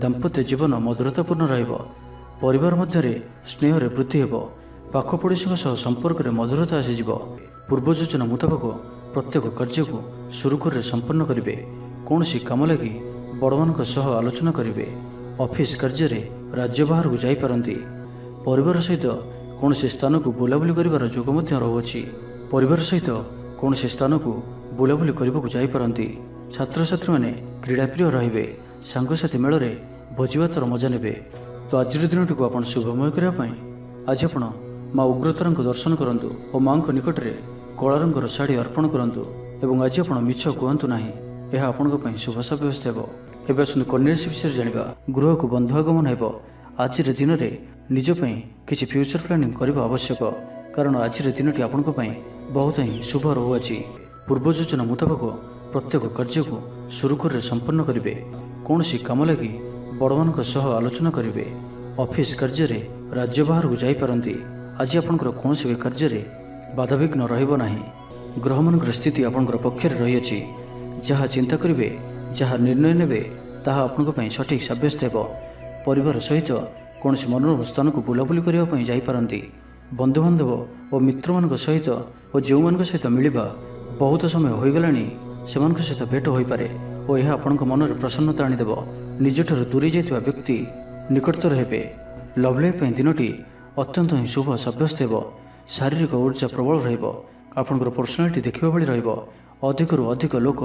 ଦାମ୍ପତ୍ୟ ଜୀବନ ମଧୁରତାପୂର୍ଣ୍ଣ ରହିବ ପରିବାର ମଧ୍ୟରେ ସ୍ନେହରେ ବୃଦ୍ଧି ହେବ ପାଖ ପଡ଼ୋଶୀଙ୍କ ସହ ସମ୍ପର୍କରେ ମଧୁରତା ଆସିଯିବ। ପୂର୍ବ ଯୋଜନା ମୁତାବକ ପ୍ରତ୍ୟେକ କାର୍ଯ୍ୟକୁ ସୁରୁଖୁରୁରେ ସମ୍ପନ୍ନ କରିବେ। କୌଣସି କାମ ଲାଗି ବଡ଼ମାନଙ୍କ ସହ ଆଲୋଚନା କରିବେ। ଅଫିସ କାର୍ଯ୍ୟରେ ରାଜ୍ୟ ବାହାରକୁ ଯାଇପାରନ୍ତି। ପରିବାର ସହିତ କୌଣସି ସ୍ଥାନକୁ ବୁଲାବୁଲି କରିବାର ଯୋଗ ମଧ୍ୟ ରହୁଅଛି। ପରିବାର ସହିତ କୌଣସି ସ୍ଥାନକୁ ବୁଲାବୁଲି କରିବାକୁ ଯାଇପାରନ୍ତି। ଛାତ୍ରଛାତ୍ରୀମାନେ କ୍ରୀଡ଼ାପ୍ରିୟ ରହିବେ। ସାଙ୍ଗସାଥି ମେଳରେ ଭୋଜିଭାତର ମଜା ନେବେ। ତ ଆଜିର ଦିନଟିକୁ ଆପଣ ଶୁଭମୟ କରିବା ପାଇଁ ଆଜି ଆପଣ ମା ଉଗ୍ରତାରାଙ୍କୁ ଦର୍ଶନ କରନ୍ତୁ ଓ ମାଙ୍କ ନିକଟରେ କଳା ରଙ୍ଗର ଶାଢ଼ୀ ଅର୍ପଣ କରନ୍ତୁ ଏବଂ ଆଜି ଆପଣ ମିଛ କୁହନ୍ତୁ ନାହିଁ ଏହା ଆପଣଙ୍କ ପାଇଁ ଶୁଭ ସାବ୍ୟସ୍ତ ହେବ। ଏବେ ଆସନ୍ତୁ କନ୍ୟା ରାଶି ବିଷୟରେ ଜାଣିବା। ଗୃହକୁ ବନ୍ଧୁ ଆଗମନ ହେବ। ଆଜିର ଦିନରେ ନିଜ ପାଇଁ କିଛି ଫ୍ୟୁଚର ପ୍ଲାନିଂ କରିବା ଆବଶ୍ୟକ। କାରଣ ଆଜିର ଦିନଟି ଆପଣଙ୍କ ପାଇଁ ବହୁତ ହିଁ ଶୁଭ ରହୁଅଛି। ପୂର୍ବ ଯୋଜନା ମୁତାବକ ପ୍ରତ୍ୟେକ କାର୍ଯ୍ୟକୁ ସୁରୁଖୁରୁରେ ସମ୍ପନ୍ନ କରିବେ। କୌଣସି କାମ ଲାଗି ବଡ଼ମାନଙ୍କ ସହ ଆଲୋଚନା କରିବେ। ଅଫିସ କାର୍ଯ୍ୟରେ ରାଜ୍ୟ ବାହାରକୁ ଯାଇପାରନ୍ତି। ଆଜି ଆପଣଙ୍କର କୌଣସି ବି କାର୍ଯ୍ୟରେ ବାଧାବିଘ୍ନ ରହିବ ନାହିଁ। ଗ୍ରହମାନଙ୍କର ସ୍ଥିତି ଆପଣଙ୍କର ପକ୍ଷରେ ରହିଅଛି। ଯାହା ଚିନ୍ତା କରିବେ ଯାହା ନିର୍ଣ୍ଣୟ ନେବେ ତାହା ଆପଣଙ୍କ ପାଇଁ ସଠିକ୍ ସାବ୍ୟସ୍ତ ହେବ। ପରିବାର ସହିତ କୌଣସି ମନୋରମ ସ୍ଥାନକୁ ବୁଲାବୁଲି କରିବା ପାଇଁ ଯାଇପାରନ୍ତି। ବନ୍ଧୁବାନ୍ଧବ ଓ ମିତ୍ରମାନଙ୍କ ସହିତ ଓ ଯେଉଁମାନଙ୍କ ସହିତ ମିଳିବା ବହୁତ ସମୟ ହୋଇଗଲାଣି ସେମାନଙ୍କ ସହିତ ଭେଟ ହୋଇପାରେ ଓ ଏହା ଆପଣଙ୍କ ମନରେ ପ୍ରସନ୍ନତା ଆଣିଦେବ। ନିଜଠାରୁ ଦୂରେଇ ଯାଇଥିବା ବ୍ୟକ୍ତି ନିକଟତର ହେବେ। ଲଭ୍ ଲାଇଫ୍ ପାଇଁ ଦିନଟି ଅତ୍ୟନ୍ତ ହିଁ ଶୁଭ ସାବ୍ୟସ୍ତ ହେବ। ଶାରୀରିକ ଉର୍ଜା ପ୍ରବଳ ରହିବ। ଆପଣଙ୍କର ପର୍ସନାଲିଟି ଦେଖିବା ଭଳି ରହିବ। ଅଧିକରୁ ଅଧିକ ଲୋକ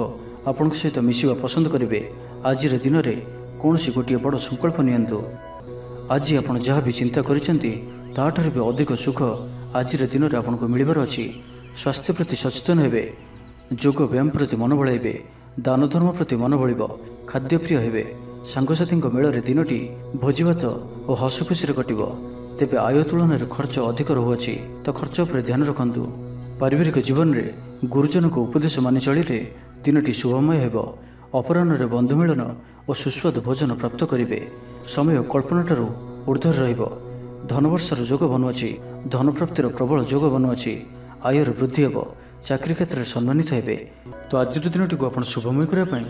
ଆପଣଙ୍କ ସହିତ ମିଶିବା ପସନ୍ଦ କରିବେ। ଆଜିର ଦିନରେ କୌଣସି ଗୋଟିଏ ବଡ଼ ସଂକଳ୍ପ ନିଅନ୍ତୁ। ଆଜି ଆପଣ ଯାହା ବି ଚିନ୍ତା କରିଛନ୍ତି ତାଠାରୁ ବି ଅଧିକ ସୁଖ ଆଜିର ଦିନରେ ଆପଣଙ୍କୁ ମିଳିବାର ଅଛି। ସ୍ୱାସ୍ଥ୍ୟ ପ୍ରତି ସଚେତନ ହେବେ। ଯୋଗ ବ୍ୟାୟାମ ପ୍ରତି ମନ ବଳାଇବେ। ଦାନ ଧର୍ମ ପ୍ରତି ମନ ବଳିବ। ଖାଦ୍ୟପ୍ରିୟ ହେବେ। ସାଙ୍ଗସାଥୀଙ୍କ ମେଳରେ ଦିନଟି ଭୋଜିଭାତ ଓ ହସ ଖୁସିରେ କଟିବ। ତେବେ ଆୟ ତୁଳନାରେ ଖର୍ଚ୍ଚ ଅଧିକ ରହୁଅଛି ତ ଖର୍ଚ୍ଚ ଉପରେ ଧ୍ୟାନ ରଖନ୍ତୁ। ପାରିବାରିକ ଜୀବନରେ ଗୁରୁଜନଙ୍କ ଉପଦେଶ ମାନି ଚଳିଲେ ଦିନଟି ଶୁଭମୟ ହେବ। ଅପରାହ୍ନରେ ବନ୍ଧୁ ମିଳନ ଓ ସୁସ୍ୱାଦୁ ଭୋଜନ ପ୍ରାପ୍ତ କରିବେ। ସମୟ କଳ୍ପନାଠାରୁ ଉର୍ଦ୍ଧ୍ୱରେ ରହିବ। ଧନବର୍ଷର ଯୋଗ ବନୁଅଛି। ଧନପ୍ରାପ୍ତିର ପ୍ରବଳ ଯୋଗ ବନୁଅଛି। ଆୟର ବୃଦ୍ଧି ହେବ। ଚାକିରି କ୍ଷେତ୍ରରେ ସମ୍ମାନିତ ହେବେ। ତ ଆଜିର ଦିନଟିକୁ ଆପଣ ଶୁଭମୟ କରିବା ପାଇଁ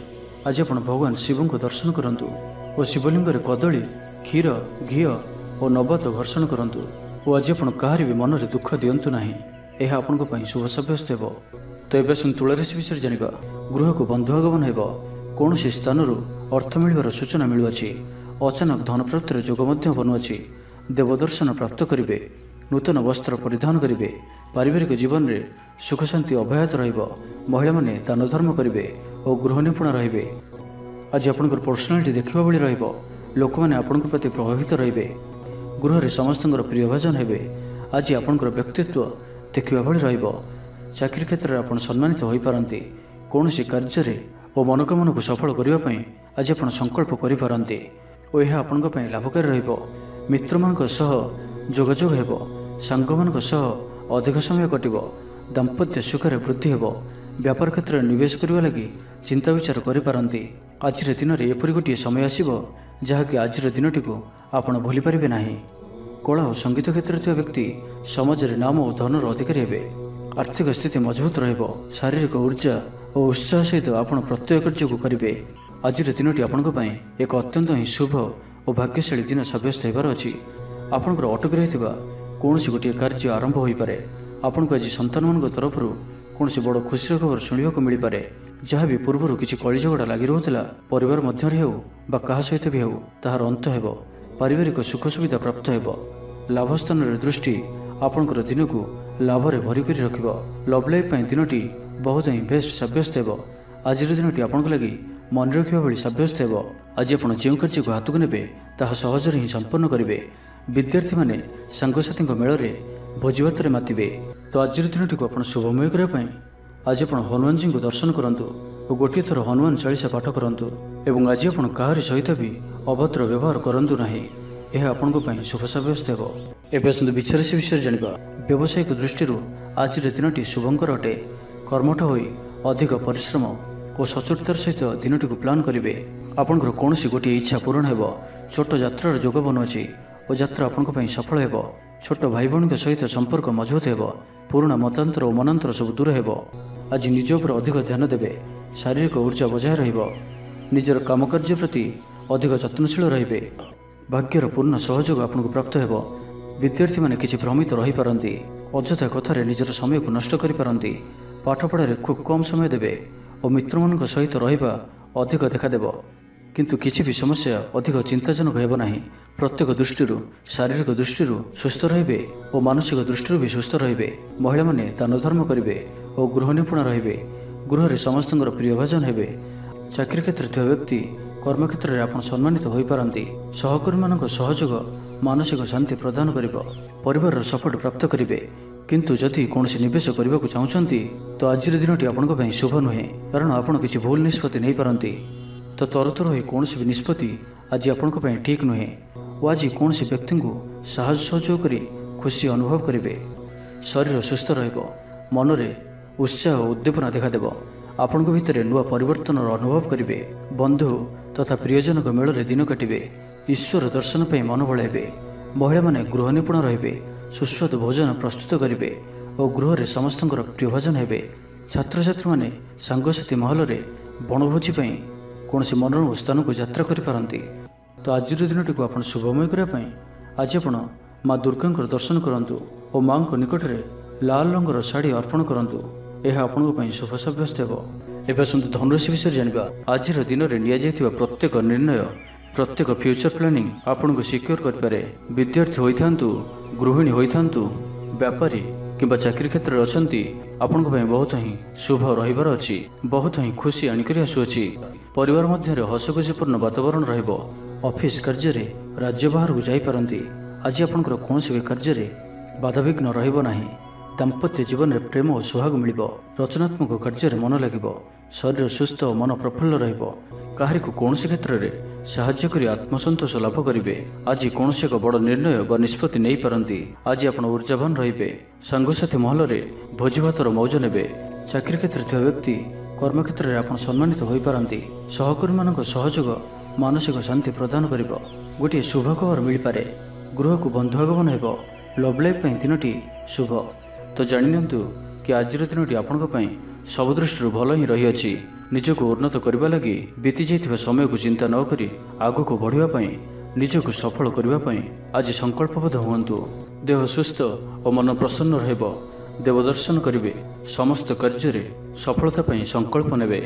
ଆଜି ଆପଣ ଭଗବାନ ଶିବଙ୍କୁ ଦର୍ଶନ କରନ୍ତୁ ଓ ଶିବଲିଙ୍ଗରେ କଦଳୀ କ୍ଷୀର ଘିଅ ଓ ନବାତ ଘର୍ଷଣ କରନ୍ତୁ ଓ ଆଜି ଆପଣ କାହାରି ବି ମନରେ ଦୁଃଖ ଦିଅନ୍ତୁ ନାହିଁ। ଏହା ଆପଣଙ୍କ ପାଇଁ ଶୁଭ ସାବ୍ୟସ୍ତ ହେବ। ତ ଏବେ ଆସନ୍ତୁ ତୁଳାରାଶି ବିଷୟରେ ଜାଣିବା। ଗୃହକୁ ବନ୍ଧୁ ଆଗମନ ହେବ। କୌଣସି ସ୍ଥାନରୁ ଅର୍ଥ ମିଳିବାର ସୂଚନା ମିଳୁଅଛି। ଅଚାନକ ଧନପ୍ରାପ୍ତିର ଯୋଗ ମଧ୍ୟ ବନୁଅଛି। ଦେବଦର୍ଶନ ପ୍ରାପ୍ତ କରିବେ। ନୂତନ ବସ୍ତ୍ର ପରିଧାନ କରିବେ। ପାରିବାରିକ ଜୀବନରେ ସୁଖ ଶାନ୍ତି ଅବ୍ୟାହତ ରହିବ। ମହିଳାମାନେ ଦାନ ଧର୍ମ କରିବେ ଓ ଗୃହ ନିପୁଣ ରହିବେ। ଆଜି ଆପଣଙ୍କର ପର୍ସନାଲିଟି ଦେଖିବା ଭଳି ରହିବ। ଲୋକମାନେ ଆପଣଙ୍କ ପ୍ରତି ପ୍ରଭାବିତ ରହିବେ। ଗୃହରେ ସମସ୍ତଙ୍କର ପ୍ରିୟଭାଜନ ହେବେ। ଆଜି ଆପଣଙ୍କର ବ୍ୟକ୍ତିତ୍ୱ ଦେଖିବା ଭଳି ରହିବ। ଚାକିରି କ୍ଷେତ୍ରରେ ଆପଣ ସମ୍ମାନିତ ହୋଇପାରନ୍ତି। କୌଣସି କାର୍ଯ୍ୟରେ ଓ ମନୋକାମନାକୁ ସଫଳ କରିବା ପାଇଁ ଆଜି ଆପଣ ସଂକଳ୍ପ କରିପାରନ୍ତି ଓ ଏହା ଆପଣଙ୍କ ପାଇଁ ଲାଭକାରୀ ରହିବ। ମିତ୍ରମାନଙ୍କ ସହ ଯୋଗାଯୋଗ ହେବ। ସାଙ୍ଗମାନଙ୍କ ସହ ଅଧିକ ସମୟ କଟିବ। ଦାମ୍ପତ୍ୟ ସୁଖରେ ବୃଦ୍ଧି ହେବ। ବ୍ୟାପାର କ୍ଷେତ୍ରରେ ନିବେଶ କରିବା ଲାଗି ଚିନ୍ତା ବିଚାର କରିପାରନ୍ତି। ଆଜିର ଦିନରେ ଏପରି ଗୋଟିଏ ସମୟ ଆସିବ ଯାହାକି ଆଜିର ଦିନଟିକୁ ଆପଣ ଭୁଲିପାରିବେ ନାହିଁ। କଳା ଓ ସଙ୍ଗୀତ କ୍ଷେତ୍ରରେ ଥିବା ବ୍ୟକ୍ତି ସମାଜରେ ନାମ ଓ ଧନର ଅଧିକାରୀ ହେବେ। ଆର୍ଥିକ ସ୍ଥିତି ମଜବୁତ ରହିବ। ଶାରୀରିକ ଉର୍ଜା ଓ ଉତ୍ସାହ ସହିତ ଆପଣ ପ୍ରତ୍ୟୟ କାର୍ଯ୍ୟକୁ କରିବେ। ଆଜିର ଦିନଟି ଆପଣଙ୍କ ପାଇଁ ଏକ ଅତ୍ୟନ୍ତ ହିଁ ଶୁଭ ଓ ଭାଗ୍ୟଶାଳୀ ଦିନ ସାବ୍ୟସ୍ତ ହେବାର ଅଛି। ଆପଣଙ୍କର ଅଟକି ରହିଥିବା କୌଣସି ଗୋଟିଏ କାର୍ଯ୍ୟ ଆରମ୍ଭ ହୋଇପାରେ। ଆପଣଙ୍କୁ ଆଜି ସନ୍ତାନମାନଙ୍କ ତରଫରୁ କୌଣସି ବଡ଼ ଖୁସିର ଖବର ଶୁଣିବାକୁ ମିଳିପାରେ। ଯାହା ବି ପୂର୍ବରୁ କିଛି କଳିଝଗଡ଼ା ଲାଗି ରହୁଥିଲା ପରିବାର ମଧ୍ୟରେ ହେଉ ବା କାହା ସହିତ ବି ହେଉ ତାହାର ଅନ୍ତ ହେବ ପାରିବାରିକ ସୁଖ ସୁବିଧା ପ୍ରାପ୍ତ ହେବ। ଲାଭ ସ୍ଥାନରେ ଦୃଷ୍ଟି ଆପଣଙ୍କର ଦିନକୁ ଲାଭରେ ଭରି କରି ରଖିବ। ଲଭ୍ ଲାଇଫ୍ ପାଇଁ ଦିନଟି ବହୁତ ହିଁ ବେଷ୍ଟ ସାବ୍ୟସ୍ତ ହେବ। ଆଜିର ଦିନଟି ଆପଣଙ୍କ ଲାଗି ମନେ ରଖିବା ଭଳି ସାବ୍ୟସ୍ତ ହେବ। ଆଜି ଆପଣ ଯେଉଁ କାର୍ଯ୍ୟକୁ ହାତକୁ ନେବେ ତାହା ସହଜରେ ହିଁ ସମ୍ପନ୍ନ କରିବେ। ବିଦ୍ୟାର୍ଥୀମାନେ ସାଙ୍ଗସାଥୀଙ୍କ ମେଳରେ ଭୋଜିଭାତରେ ମାତିବେ। ତ ଆଜିର ଦିନଟିକୁ ଆପଣ ଶୁଭମୟ କରିବା ପାଇଁ ଆଜି ଆପଣ ହନୁମାନଜୀଙ୍କୁ ଦର୍ଶନ କରନ୍ତୁ ଓ ଗୋଟିଏ ଥର ହନୁମାନ ଚାଳିଶା ପାଠ କରନ୍ତୁ ଏବଂ ଆଜି ଆପଣ କାହାରି ସହିତ ବି ଅଭଦ୍ର ବ୍ୟବହାର କରନ୍ତୁ ନାହିଁ। ଏହା ଆପଣଙ୍କ ପାଇଁ ଶୁଭ ସାବ୍ୟସ୍ତ ହେବ। ଏବେ ଆସନ୍ତୁ ବିଚାରସୀ ବିଷୟରେ ଜାଣିବା। ବ୍ୟବସାୟିକ ଦୃଷ୍ଟିରୁ ଆଜିର ଦିନଟି ଶୁଭଙ୍କର ଅଟେ। କର୍ମଠ ହୋଇ ଅଧିକ ପରିଶ୍ରମ ଓ ସଚୋଟତାର ସହିତ ଦିନଟିକୁ ପ୍ଲାନ୍ କରିବେ। ଆପଣଙ୍କର କୌଣସି ଗୋଟିଏ ଇଚ୍ଛା ପୂରଣ ହେବ। ଛୋଟ ଯାତ୍ରାର ଯୋଗ ବନୁଅଛି ଓ ଯାତ୍ରା ଆପଣଙ୍କ ପାଇଁ ସଫଳ ହେବ। ଛୋଟ ଭାଇ ଭଉଣୀଙ୍କ ସହିତ ସମ୍ପର୍କ ମଜବୁତ ହେବ ପୁରୁଣା ମତାନ୍ତର ଓ ମନାନ୍ତର ସବୁ ଦୂର ହେବ। ଆଜି ନିଜ ଉପରେ ଅଧିକ ଧ୍ୟାନ ଦେବେ ଶାରୀରିକ ଉର୍ଜା ବଜାୟ ରହିବ। ନିଜର କାମକାର୍ଯ୍ୟ ପ୍ରତି ଅଧିକ ଯତ୍ନଶୀଳ ରହିବେ। ଭାଗ୍ୟର ପୂର୍ଣ୍ଣ ସହଯୋଗ ଆପଣଙ୍କୁ ପ୍ରାପ୍ତ ହେବ। ବିଦ୍ୟାର୍ଥୀମାନେ କିଛି ଭ୍ରମିତ ରହିପାରନ୍ତି ଅଯଥା କଥାରେ ନିଜର ସମୟକୁ ନଷ୍ଟ କରିପାରନ୍ତି। ପାଠପଢ଼ାରେ ଖୁବ୍ କମ୍ ସମୟ ଦେବେ ଓ ମିତ୍ରମାନଙ୍କ ସହିତ ରହିବା ଅଧିକ ଦେଖାଦେବ। କିନ୍ତୁ କିଛି ବି ସମସ୍ୟା ଅଧିକ ଚିନ୍ତାଜନକ ହେବ ନାହିଁ ପ୍ରତ୍ୟେକ ଦୃଷ୍ଟିରୁ ଶାରୀରିକ ଦୃଷ୍ଟିରୁ ସୁସ୍ଥ ରହିବେ ଓ ମାନସିକ ଦୃଷ୍ଟିରୁ ବି ସୁସ୍ଥ ରହିବେ ମହିଳାମାନେ ଦାନ ଧର୍ମ କରିବେ ଓ ଗୃହ ନିପୁଣ ରହିବେ ଗୃହରେ ସମସ୍ତଙ୍କର ପ୍ରିୟଭାଜନ ହେବେ। ଚାକିରି କ୍ଷେତ୍ରରେ ଥିବା ବ୍ୟକ୍ତି କର୍ମକ୍ଷେତ୍ରରେ ଆପଣ ସମ୍ମାନିତ ହୋଇପାରନ୍ତି। ସହକର୍ମୀମାନଙ୍କ ସହଯୋଗ ମାନସିକ ଶାନ୍ତି ପ୍ରଦାନ କରିବ। ପରିବାରର ସପୋର୍ଟ ପ୍ରାପ୍ତ କରିବେ। କିନ୍ତୁ ଯଦି କୌଣସି ନିବେଶ କରିବାକୁ ଚାହୁଁଛନ୍ତି ତ ଆଜିର ଦିନଟି ଆପଣଙ୍କ ପାଇଁ ଶୁଭ ନୁହେଁ। କାରଣ ଆପଣ କିଛି ଭୁଲ ନିଷ୍ପତ୍ତି ନେଇପାରନ୍ତି। ତ ତରତର ହୋଇ କୌଣସି ବି ନିଷ୍ପତ୍ତି ଆଜି ଆପଣଙ୍କ ପାଇଁ ଠିକ୍ ନୁହେଁ ଓ ଆଜି କୌଣସି ବ୍ୟକ୍ତିଙ୍କୁ ସାହାଯ୍ୟ ସହଯୋଗ କରି ଖୁସି ଅନୁଭବ କରିବେ। ଶରୀର ସୁସ୍ଥ ରହିବ ମନରେ ଉତ୍ସାହ ଓ ଉଦ୍ଦୀପନା ଦେଖାଦେବ ଆପଣଙ୍କ ଭିତରେ ନୂଆ ପରିବର୍ତ୍ତନର ଅନୁଭବ କରିବେ ବନ୍ଧୁ ତଥା ପ୍ରିୟଜନଙ୍କ ମେଳରେ ଦିନ କାଟିବେ ଈଶ୍ୱର ଦର୍ଶନ ପାଇଁ ମନ ବଳାଇବେ ମହିଳାମାନେ ଗୃହ ନିପୁଣ ରହିବେ ସୁସ୍ୱାଦୁ ଭୋଜନ ପ୍ରସ୍ତୁତ କରିବେ ଓ ଗୃହରେ ସମସ୍ତଙ୍କର ପ୍ରିୟଭାଜନ ହେବେ। ଛାତ୍ରଛାତ୍ରୀମାନେ ସାଙ୍ଗସାଥି ମହଲରେ ବଣଭୋଜି ପାଇଁ କୌଣସି ମନୋରମ ସ୍ଥାନକୁ ଯାତ୍ରା କରିପାରନ୍ତି। ତ ଆଜିର ଦିନଟିକୁ ଆପଣ ଶୁଭମୟ କରିବା ପାଇଁ ଆଜି ଆପଣ ମା ଦୁର୍ଗାଙ୍କର ଦର୍ଶନ କରନ୍ତୁ ଓ ମାଙ୍କ ନିକଟରେ ଲାଲ ରଙ୍ଗର ଶାଢ଼ୀ ଅର୍ପଣ କରନ୍ତୁ। ଏହା ଆପଣଙ୍କ ପାଇଁ ଶୁଭ ସାବ୍ୟସ୍ତ ହେବ। ଏବେ ଆସନ୍ତୁ ଧନୁରାଶି ବିଷୟରେ ଜାଣିବା। ଆଜିର ଦିନରେ ନିଆଯାଇଥିବା ପ୍ରତ୍ୟେକ ନିର୍ଣ୍ଣୟ ପ୍ରତ୍ୟେକ ଫ୍ୟୁଚର ପ୍ଲାନିଂ ଆପଣଙ୍କୁ ସିକ୍ୟୁର କରିପାରେ। ବିଦ୍ୟାର୍ଥୀ ହୋଇଥାନ୍ତୁ ଗୃହିଣୀ ହୋଇଥାନ୍ତୁ ବ୍ୟାପାରୀ କିମ୍ବା ଚାକିରି କ୍ଷେତ୍ରରେ ଅଛନ୍ତି ଆପଣଙ୍କ ପାଇଁ ବହୁତ ହିଁ ଶୁଭ ରହିବାର ଅଛି ବହୁତ ହିଁ ଖୁସି ଆଣିକରି ଆସୁଅଛି। ପରିବାର ମଧ୍ୟରେ ହସଖୁସିପୂର୍ଣ୍ଣ ବାତାବରଣ ରହିବ। ଅଫିସ କାର୍ଯ୍ୟରେ ରାଜ୍ୟ ବାହାରକୁ ଯାଇପାରନ୍ତି। ଆଜି ଆପଣଙ୍କର କୌଣସି ବି କାର୍ଯ୍ୟରେ ବାଧାବିଘ୍ନ ରହିବ ନାହିଁ। ଦାମ୍ପତ୍ୟ ଜୀବନରେ ପ୍ରେମ ଓ ସୁହାଗ ମିଳିବ। ରଚନାତ୍ମକ କାର୍ଯ୍ୟରେ ମନ ଲାଗିବ। ଶରୀର ସୁସ୍ଥ ଓ ମନ ପ୍ରଫୁଲ୍ଲ ରହିବ। କାହାରିକୁ କୌଣସି କ୍ଷେତ୍ରରେ ସାହାଯ୍ୟ କରି ଆତ୍ମସନ୍ତୋଷ ଲାଭ କରିବେ। ଆଜି କୌଣସି ଏକ ବଡ଼ ନିର୍ଣ୍ଣୟ ବା ନିଷ୍ପତ୍ତି ନେଇପାରନ୍ତି। ଆଜି ଆପଣ ଉର୍ଜାବାନ ରହିବେ। ସାଙ୍ଗସାଥି ମହଲରେ ଭୋଜିଭାତର ମୌଜ ନେବେ। ଚାକିରି କ୍ଷେତ୍ରରେ ଥିବା ବ୍ୟକ୍ତି କର୍ମକ୍ଷେତ୍ରରେ ଆପଣ ସମ୍ମାନିତ ହୋଇପାରନ୍ତି। ସହକର୍ମୀମାନଙ୍କ ସହଯୋଗ ମାନସିକ ଶାନ୍ତି ପ୍ରଦାନ କରିବ। ଗୋଟିଏ ଶୁଭ ଖବର ମିଳିପାରେ। ଗୃହକୁ ବନ୍ଧୁ ଆଗମନ ହେବ। ଲଭ୍ ଲାଇଫ୍ ପାଇଁ ଦିନଟି ଶୁଭ। ତ ଜାଣିନିଅନ୍ତୁ କି ଆଜିର ଦିନଟି ଆପଣଙ୍କ ପାଇଁ ସବୁ ଦୃଷ୍ଟିରୁ ଭଲ ହିଁ ରହିଅଛି। ନିଜକୁ ଉନ୍ନତ କରିବା ଲାଗି ବିତି ଯାଇଥିବା ସମୟକୁ ଚିନ୍ତା ନ କରି ଆଗକୁ ବଢ଼ିବା ପାଇଁ ନିଜକୁ ସଫଳ କରିବା ପାଇଁ ଆଜି ସଂକଳ୍ପବଦ୍ଧ ହୁଅନ୍ତୁ। ଦେହ ସୁସ୍ଥ ଓ ମନ ପ୍ରସନ୍ନ ରହିବ। ଦେବଦର୍ଶନ କରିବେ। ସମସ୍ତ କାର୍ଯ୍ୟରେ ସଫଳତା ପାଇଁ ସଂକଳ୍ପ ନେବେ।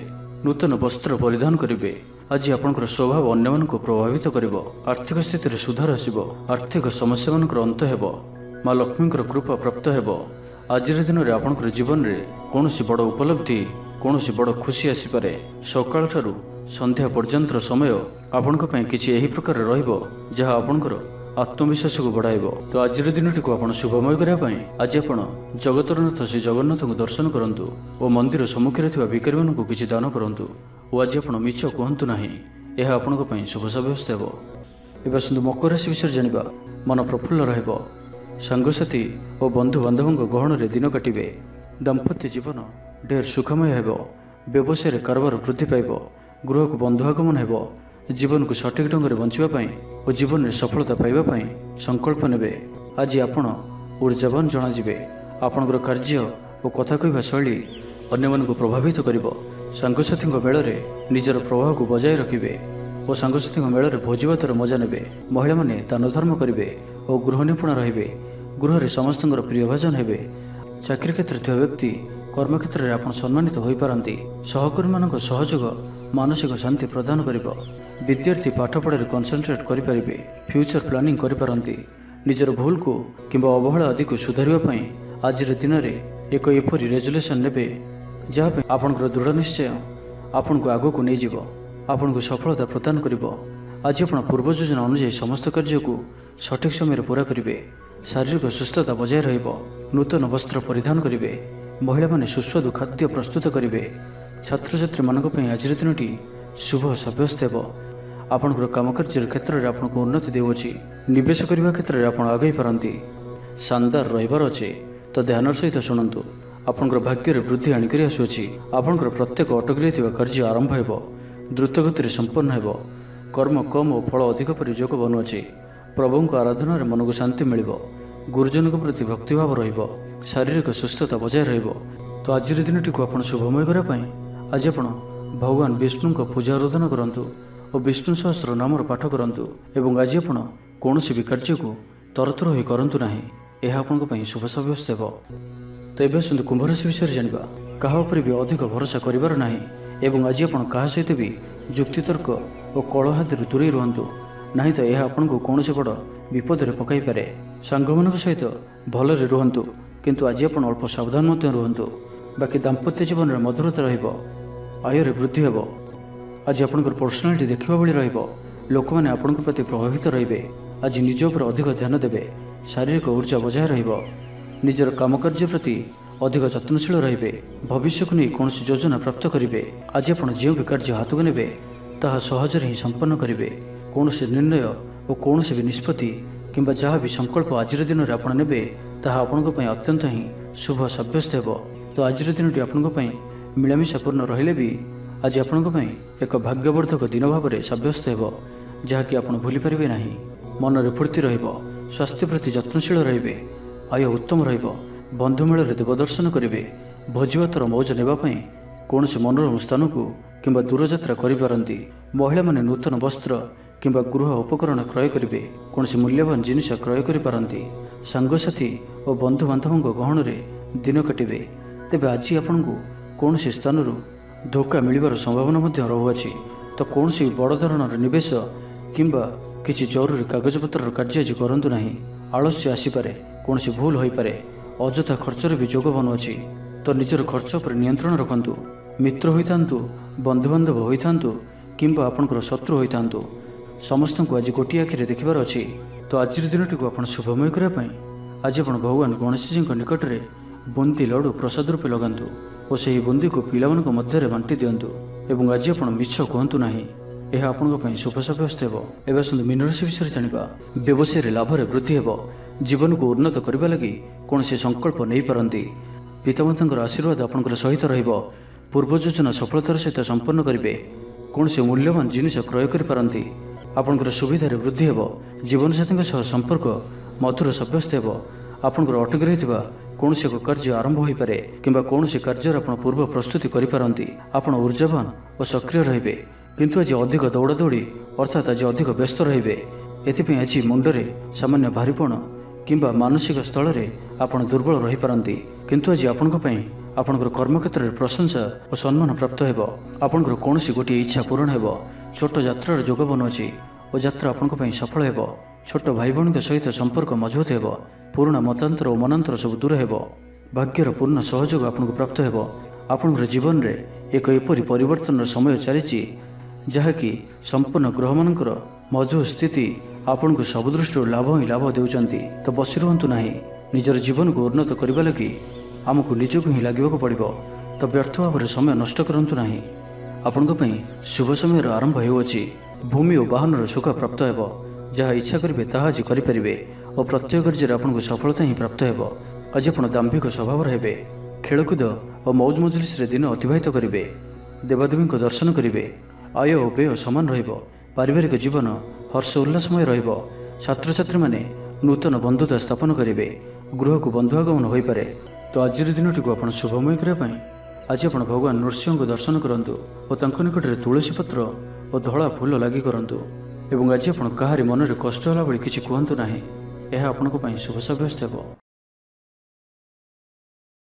ନୂତନ ବସ୍ତ୍ର ପରିଧାନ କରିବେ। ଆଜି ଆପଣଙ୍କର ସ୍ୱଭାବ ଅନ୍ୟମାନଙ୍କୁ ପ୍ରଭାବିତ କରିବ। ଆର୍ଥିକ ସ୍ଥିତିରେ ସୁଧାର ଆସିବ। ଆର୍ଥିକ ସମସ୍ୟାମାନଙ୍କର ଅନ୍ତ ହେବ। ମା ଲକ୍ଷ୍ମୀଙ୍କର କୃପା ପ୍ରାପ୍ତ ହେବ। ଆଜିର ଦିନରେ ଆପଣଙ୍କର ଜୀବନରେ କୌଣସି ବଡ଼ ଉପଲବ୍ଧି କୌଣସି ବଡ଼ ଖୁସି ଆସିପାରେ। ସକାଳଠାରୁ ସନ୍ଧ୍ୟା ପର୍ଯ୍ୟନ୍ତର ସମୟ ଆପଣଙ୍କ ପାଇଁ କିଛି ଏହି ପ୍ରକାର ରହିବ ଯାହା ଆପଣଙ୍କର ଆତ୍ମବିଶ୍ୱାସକୁ ବଢ଼ାଇବ। ତ ଆଜିର ଦିନଟିକୁ ଆପଣ ଶୁଭମୟ କରିବା ପାଇଁ ଆଜି ଆପଣ ଜଗତରନାଥ ଶ୍ରୀ ଜଗନ୍ନାଥଙ୍କୁ ଦର୍ଶନ କରନ୍ତୁ ଓ ମନ୍ଦିର ସମ୍ମୁଖରେ ଥିବା ଭିକାରୀମାନଙ୍କୁ କିଛି ଦାନ କରନ୍ତୁ ଓ ଆଜି ଆପଣ ମିଛ କୁହନ୍ତୁ ନାହିଁ ଏହା ଆପଣଙ୍କ ପାଇଁ ଶୁଭ ସାବ୍ୟସ୍ତ ହେବ। ଏବେ ଆସନ୍ତୁ ମକର ରାଶି ବିଷୟରେ ଜାଣିବା ମନ ପ୍ରଫୁଲ୍ଲ ରହିବ। ସାଙ୍ଗସାଥୀ ଓ ବନ୍ଧୁବାନ୍ଧବଙ୍କ ଗହଣରେ ଦିନ କାଟିବେ। ଦାମ୍ପତ୍ୟ ଜୀବନ ଢେର ସୁଖମୟ ହେବ। ବ୍ୟବସାୟରେ କାରବାର ବୃଦ୍ଧି ପାଇବ। ଗୃହକୁ ବନ୍ଧୁ ଆଗମନ ହେବ। ଜୀବନକୁ ସଠିକ୍ ଢଙ୍ଗରେ ବଞ୍ଚିବା ପାଇଁ ଓ ଜୀବନରେ ସଫଳତା ପାଇବା ପାଇଁ ସଂକଳ୍ପ ନେବେ। ଆଜି ଆପଣ ଉର୍ଜାବାନ ଜଣାଯିବେ। ଆପଣଙ୍କର କାର୍ଯ୍ୟ ଓ କଥା କହିବା ଶୈଳୀ ଅନ୍ୟମାନଙ୍କୁ ପ୍ରଭାବିତ କରିବ। ସାଙ୍ଗସାଥୀଙ୍କ ମେଳରେ ନିଜର ପ୍ରଭାବକୁ ବଜାୟ ରଖିବେ ଓ ସାଙ୍ଗସାଥୀଙ୍କ ମେଳରେ ଭୋଜିଭାତର ମଜା ନେବେ। ମହିଳାମାନେ ଦାନ ଧର୍ମ କରିବେ। ଓ ଗୃହ ନିପୁଣ ରହିବେ। ଗୃହରେ ସମସ୍ତଙ୍କର ପ୍ରିୟଭାଜନ ହେବେ। ଚାକିରି କ୍ଷେତ୍ରରେ ଥିବା ବ୍ୟକ୍ତି କର୍ମକ୍ଷେତ୍ରରେ ଆପଣ ସମ୍ମାନିତ ହୋଇପାରନ୍ତି। ସହକର୍ମୀମାନଙ୍କ ସହଯୋଗ ମାନସିକ ଶାନ୍ତି ପ୍ରଦାନ କରିବ। ବିଦ୍ୟାର୍ଥୀ ପାଠପଢ଼ାରେ କନସେନ୍ଟ୍ରେଟ୍ କରିପାରିବେ ଫ୍ୟୁଚର ପ୍ଲାନିଂ କରିପାରନ୍ତି। ନିଜର ଭୁଲକୁ କିମ୍ବା ଅବହେଳା ଆଦିକୁ ସୁଧାରିବା ପାଇଁ ଆଜିର ଦିନରେ ଏକ ଏପରି ରେଜୁଲେସନ୍ ନେବେ ଯାହା ପାଇଁ ଆପଣଙ୍କର ଦୃଢ଼ ନିଶ୍ଚୟ ଆପଣଙ୍କୁ ଆଗକୁ ନେଇଯିବ। ଆପଣଙ୍କୁ ସଫଳତା ପ୍ରଦାନ କରିବ। ଆଜି ଆପଣ ପୂର୍ବ ଯୋଜନା ଅନୁଯାୟୀ ସମସ୍ତ କାର୍ଯ୍ୟକୁ ସଠିକ୍ ସମୟରେ ପୁରା କରିବେ। ଶାରୀରିକ ସୁସ୍ଥତା ବଜାୟ ରହିବ। ନୂତନ ବସ୍ତ୍ର ପରିଧାନ କରିବେ। ମହିଳାମାନେ ସୁସ୍ୱାଦୁ ଖାଦ୍ୟ ପ୍ରସ୍ତୁତ କରିବେ। ଛାତ୍ରଛାତ୍ରୀମାନଙ୍କ ପାଇଁ ଆଜିର ଦିନଟି ଶୁଭ ସାବ୍ୟସ୍ତ ହେବ। ଆପଣଙ୍କର କାମକାର୍ଯ୍ୟର କ୍ଷେତ୍ରରେ ଆପଣଙ୍କୁ ଉନ୍ନତି ଦେଉଅଛି ନିବେଶ କରିବା କ୍ଷେତ୍ରରେ ଆପଣ ଆଗେଇ ପାରନ୍ତି। ଶାନଦାର ରହିବାର ଅଛି। ତ ଧ୍ୟାନର ସହିତ ଶୁଣନ୍ତୁ। ଆପଣଙ୍କର ଭାଗ୍ୟରେ ବୃଦ୍ଧି ଆଣିକରି ଆସୁଅଛି। ଆପଣଙ୍କର ପ୍ରତ୍ୟେକ ଅଟକି ରହିଥିବା କାର୍ଯ୍ୟ ଆରମ୍ଭ ହେବ। ଦ୍ରୁତଗତିରେ ସମ୍ପନ୍ନ ହେବ। କର୍ମ କମ୍ ଓ ଫଳ ଅଧିକ ପରି ଯୋଗ ବନୁଅଛି। ପ୍ରଭୁଙ୍କ ଆରାଧନାରେ ମନକୁ ଶାନ୍ତି ମିଳିବ। ଗୁରୁଜନଙ୍କ ପ୍ରତି ଭକ୍ତିଭାବ ରହିବ। ଶାରୀରିକ ସୁସ୍ଥତା ବଜାୟ ରହିବ। ତ ଆଜିର ଦିନଟିକୁ ଆପଣ ଶୁଭମୟ କରିବା ପାଇଁ ଆଜି ଆପଣ ଭଗବାନ ବିଷ୍ଣୁଙ୍କ ପୂଜା ଆରାଧନା କରନ୍ତୁ ଓ ବିଷ୍ଣୁ ସହସ୍ର ନାମର ପାଠ କରନ୍ତୁ ଏବଂ ଆଜି ଆପଣ କୌଣସି ବି କାର୍ଯ୍ୟକୁ ତରତର ହୋଇ କରନ୍ତୁ ନାହିଁ। ଏହା ଆପଣଙ୍କ ପାଇଁ ଶୁଭ ସାବ୍ୟସ୍ତ ହେବ। ତ ଏବେ ଆସନ୍ତୁ କୁମ୍ଭରାଶି ବିଷୟରେ ଜାଣିବା। କାହା ଉପରେ ବି ଅଧିକ ଭରସା କରିବାର ନାହିଁ ଏବଂ ଆଜି ଆପଣ କାହା ସହିତ ବି ଯୁକ୍ତିତର୍କ ଓ କଳହାଦିରୁ ଦୂରେଇ ରୁହନ୍ତୁ। ନାହିଁ ତ ଏହା ଆପଣଙ୍କୁ କୌଣସି ବଡ଼ ବିପଦରେ ପକାଇପାରେ ସାଙ୍ଗମାନଙ୍କ ସହିତ ଭଲରେ ରୁହନ୍ତୁ କିନ୍ତୁ ଆଜି ଆପଣ ଅଳ୍ପ ସାବଧାନ ମଧ୍ୟ ରୁହନ୍ତୁ। ବାକି ଦାମ୍ପତ୍ୟ ଜୀବନରେ ମଧୁରତା ରହିବ ଆୟରେ ବୃଦ୍ଧି ହେବ। ଆଜି ଆପଣଙ୍କର ପର୍ସନାଲିଟି ଦେଖିବା ଭଳି ରହିବ। ଲୋକମାନେ ଆପଣଙ୍କ ପ୍ରତି ପ୍ରଭାବିତ ରହିବେ। ଆଜି ନିଜ ଉପରେ ଅଧିକ ଧ୍ୟାନ ଦେବେ। ଶାରୀରିକ ଉର୍ଜା ବଜାୟ ରହିବ। ନିଜର କାମକାର୍ଯ୍ୟ ପ୍ରତି ଅଧିକ ଯତ୍ନଶୀଳ ରହିବେ। ଭବିଷ୍ୟକୁ ନେଇ କୌଣସି ଯୋଜନା ପ୍ରାପ୍ତ କରିବେ। ଆଜି ଆପଣ ଯେଉଁ ବି କାର୍ଯ୍ୟ ହାତକୁ ନେବେ ତାହା ସହଜରେ ହିଁ ସମ୍ପନ୍ନ କରିବେ। କୌଣସି ନିର୍ଣ୍ଣୟ ଓ କୌଣସି ବି ନିଷ୍ପତ୍ତି କିମ୍ବା ଯାହା ବି ସଂକଳ୍ପ ଆଜିର ଦିନରେ ଆପଣ ନେବେ ତାହା ଆପଣଙ୍କ ପାଇଁ ଅତ୍ୟନ୍ତ ହିଁ ଶୁଭ ସାବ୍ୟସ୍ତ ହେବ। ତ ଆଜିର ଦିନଟି ଆପଣଙ୍କ ପାଇଁ ମିଳାମିଶାପୂର୍ଣ୍ଣ ରହିଲେ ବି ଆଜି ଆପଣଙ୍କ ପାଇଁ ଏକ ଭାଗ୍ୟବର୍ଦ୍ଧକ ଦିନ ଭାବରେ ସାବ୍ୟସ୍ତ ହେବ ଯାହାକି ଆପଣ ଭୁଲିପାରିବେ ନାହିଁ। ମନରେ ଫୁର୍ତ୍ତି ରହିବ ସ୍ୱାସ୍ଥ୍ୟ ପ୍ରତି ଯତ୍ନଶୀଳ ରହିବେ ଆୟ ଉତ୍ତମ ରହିବ ବନ୍ଧୁମେଳରେ ଦେବଦର୍ଶନ କରିବେ ଭୋଜିଭାତର ମୌଜ ନେବା ପାଇଁ କୌଣସି ମନୋରମ ସ୍ଥାନକୁ କିମ୍ବା ଦୂରଯାତ୍ରା କରିପାରନ୍ତି। ମହିଳାମାନେ ନୂତନ ବସ୍ତ୍ର କିମ୍ବା ଗୃହ ଉପକରଣ କ୍ରୟ କରିବେ କୌଣସି ମୂଲ୍ୟବାନ ଜିନିଷ କ୍ରୟ କରିପାରନ୍ତି। ସାଙ୍ଗସାଥୀ ଓ ବନ୍ଧୁବାନ୍ଧବଙ୍କ ଗହଣରେ ଦିନ କାଟିବେ। ତେବେ ଆଜି ଆପଣଙ୍କୁ କୌଣସି ସ୍ଥାନରୁ ଧୋକା ମିଳିବାର ସମ୍ଭାବନା ମଧ୍ୟ ରହୁଅଛି। ତ କୌଣସି ବଡ଼ ଧରଣର ନିବେଶ କିମ୍ବା କିଛି ଜରୁରୀ କାଗଜପତ୍ରର କାର୍ଯ୍ୟ ଆଜି କରନ୍ତୁ ନାହିଁ। ଆଳସ୍ୟ ଆସିପାରେ କୌଣସି ଭୁଲ ହୋଇପାରେ। ଅଯଥା ଖର୍ଚ୍ଚରେ ବି ଯୋଗ ବନୁଅଛି ତ ନିଜର ଖର୍ଚ୍ଚ ଉପରେ ନିୟନ୍ତ୍ରଣ ରଖନ୍ତୁ। ମିତ୍ର ହୋଇଥାନ୍ତୁ ବନ୍ଧୁବାନ୍ଧବ ହୋଇଥାନ୍ତୁ କିମ୍ବା ଆପଣଙ୍କର ଶତ୍ରୁ ହୋଇଥାନ୍ତୁ ସମସ୍ତଙ୍କୁ ଆଜି ଗୋଟିଏ ଆଖିରେ ଦେଖିବାର ଅଛି। ତ ଆଜିର ଦିନଟିକୁ ଆପଣ ଶୁଭମୟ କରିବା ପାଇଁ ଆଜି ଆପଣ ଭଗବାନ ଗଣେଶଜୀଙ୍କ ନିକଟରେ ବୁନ୍ଦି ଲଡ଼ୁ ପ୍ରସାଦ ରୂପେ ଲଗାନ୍ତୁ ଓ ସେହି ବୁନ୍ଦିକୁ ପିଲାମାନଙ୍କ ମଧ୍ୟରେ ବାଣ୍ଟି ଦିଅନ୍ତୁ ଏବଂ ଆଜି ଆପଣ ମିଛ କୁହନ୍ତୁ ନାହିଁ। ଏହା ଆପଣଙ୍କ ପାଇଁ ଶୁଭ ସାବ୍ୟସ୍ତ ହେବ। ଏବେ ଆସନ୍ତୁ ମୀନରାଶି ବିଷୟରେ ଜାଣିବା। ବ୍ୟବସାୟରେ ଲାଭରେ ବୃଦ୍ଧି ହେବ। ଜୀବନକୁ ଉନ୍ନତ କରିବା ଲାଗି କୌଣସି ସଂକଳ୍ପ ନେଇପାରନ୍ତି। ପିତାମାତାଙ୍କର ଆଶୀର୍ବାଦ ଆପଣଙ୍କର ସହିତ ରହିବ। ପୂର୍ବ ଯୋଜନା ସଫଳତାର ସହିତ ସମ୍ପନ୍ନ କରିବେ। କୌଣସି ମୂଲ୍ୟବାନ ଜିନିଷ କ୍ରୟ କରିପାରନ୍ତି। ଆପଣଙ୍କର ସୁବିଧାରେ ବୃଦ୍ଧି ହେବ। ଜୀବନସାଥୀଙ୍କ ସହ ସମ୍ପର୍କ ମଧୁର ସାବ୍ୟସ୍ତ ହେବ। ଆପଣଙ୍କର ଅଟକି ରହିଥିବା କୌଣସି ଏକ କାର୍ଯ୍ୟ ଆରମ୍ଭ ହୋଇପାରେ କିମ୍ବା କୌଣସି କାର୍ଯ୍ୟର ଆପଣ ପୂର୍ବ ପ୍ରସ୍ତୁତି କରିପାରନ୍ତି। ଆପଣ ଉର୍ଜାବାନ ଓ ସକ୍ରିୟ ରହିବେ। କିନ୍ତୁ ଆଜି ଅଧିକ ଦୌଡ଼ାଦୌଡ଼ି ଅର୍ଥାତ୍ ଆଜି ଅଧିକ ବ୍ୟସ୍ତ ରହିବେ। ଏଥିପାଇଁ ଆଜି ମୁଣ୍ଡରେ ସାମାନ୍ୟ ଭାରିପଣ କିମ୍ବା ମାନସିକ ସ୍ଥଳରେ ଆପଣ ଦୁର୍ବଳ ରହିପାରନ୍ତି। କିନ୍ତୁ ଆଜି ଆପଣଙ୍କ ପାଇଁ ଆପଣଙ୍କର କର୍ମକ୍ଷେତ୍ରରେ ପ୍ରଶଂସା ଓ ସମ୍ମାନ ପ୍ରାପ୍ତ ହେବ। ଆପଣଙ୍କର କୌଣସି ଗୋଟିଏ ଇଚ୍ଛା ପୂରଣ ହେବ। ଛୋଟ ଯାତ୍ରାର ଯୋଗ ବନୁଅଛି ଓ ଯାତ୍ରା ଆପଣଙ୍କ ପାଇଁ ସଫଳ ହେବ। ଛୋଟ ଭାଇ ଭଉଣୀଙ୍କ ସହିତ ସମ୍ପର୍କ ମଜବୁତ ହେବ। ପୁରୁଣା ମତାନ୍ତର ଓ ମନାନ୍ତର ସବୁ ଦୂର ହେବ। ଭାଗ୍ୟର ପୂର୍ଣ୍ଣ ସହଯୋଗ ଆପଣଙ୍କୁ ପ୍ରାପ୍ତ ହେବ। ଆପଣଙ୍କର ଜୀବନରେ ଏକ ଏପରି ପରିବର୍ତ୍ତନର ସମୟ ଚାଲିଛି ଯାହାକି ସମ୍ପୂର୍ଣ୍ଣ ଗ୍ରହମାନଙ୍କର ମଧୁର ସ୍ଥିତି ଆପଣଙ୍କୁ ସବୁ ଦୃଷ୍ଟିରୁ ଲାଭ ହିଁ ଲାଭ ଦେଉଛନ୍ତି। ତ ବସି ରୁହନ୍ତୁ ନାହିଁ। ନିଜର ଜୀବନକୁ ଉନ୍ନତ କରିବା ଲାଗି ଆମକୁ ନିଜକୁ ହିଁ ଲାଗିବାକୁ ପଡ଼ିବ। ତ ବ୍ୟର୍ଥ ଭାବରେ ସମୟ ନଷ୍ଟ କରନ୍ତୁ ନାହିଁ। ଆପଣଙ୍କ ପାଇଁ ଶୁଭ ସମୟର ଆରମ୍ଭ ହେଉଅଛି। ଭୂମି ଓ ବାହନର ସୁଖ ପ୍ରାପ୍ତ ହେବ। ଯାହା ଇଚ୍ଛା କରିବେ ତାହା ଆଜି କରିପାରିବେ ଓ ପ୍ରତ୍ୟେକ କାର୍ଯ୍ୟରେ ଆପଣଙ୍କୁ ସଫଳତା ହିଁ ପ୍ରାପ୍ତ ହେବ। ଆଜି ଆପଣ ଦାମ୍ଭିକ ସ୍ୱଭାବର ହେବେ। ଖେଳକୁଦ ଓ ମୌଜ ମଜଲିସରେ ଦିନ ଅତିବାହିତ କରିବେ। ଦେବାଦେବୀଙ୍କ ଦର୍ଶନ କରିବେ। ଆୟ ଓ ବ୍ୟୟ ସମାନ ରହିବ। ପାରିବାରିକ ଜୀବନ ହର୍ଷ ଉଲ୍ଲାସମୟ ରହିବ। ଛାତ୍ରଛାତ୍ରୀମାନେ ନୂତନ ବନ୍ଧୁତା ସ୍ଥାପନ କରିବେ। ଗୃହକୁ ବନ୍ଧୁ ଆଗମନ ହୋଇପାରେ। ତ ଆଜିର ଦିନଟିକୁ ଆପଣ ଶୁଭମୟ କରିବା ପାଇଁ ଆଜି ଆପଣ ଭଗବାନ ନୃସିଂହଙ୍କୁ ଦର୍ଶନ କରନ୍ତୁ ଓ ତାଙ୍କ ନିକଟରେ ତୁଳସୀ ପତ୍ର ଓ ଧଳା ଫୁଲ ଲାଗି କରନ୍ତୁ ଏବଂ ଆଜି ଆପଣ କାହାରି ମନରେ କଷ୍ଟ ହେଲା ଭଳି କିଛି କୁହନ୍ତୁ ନାହିଁ ଏହା ଆପଣଙ୍କ ପାଇଁ ଶୁଭ ସାବ୍ୟସ୍ତ ହେବ।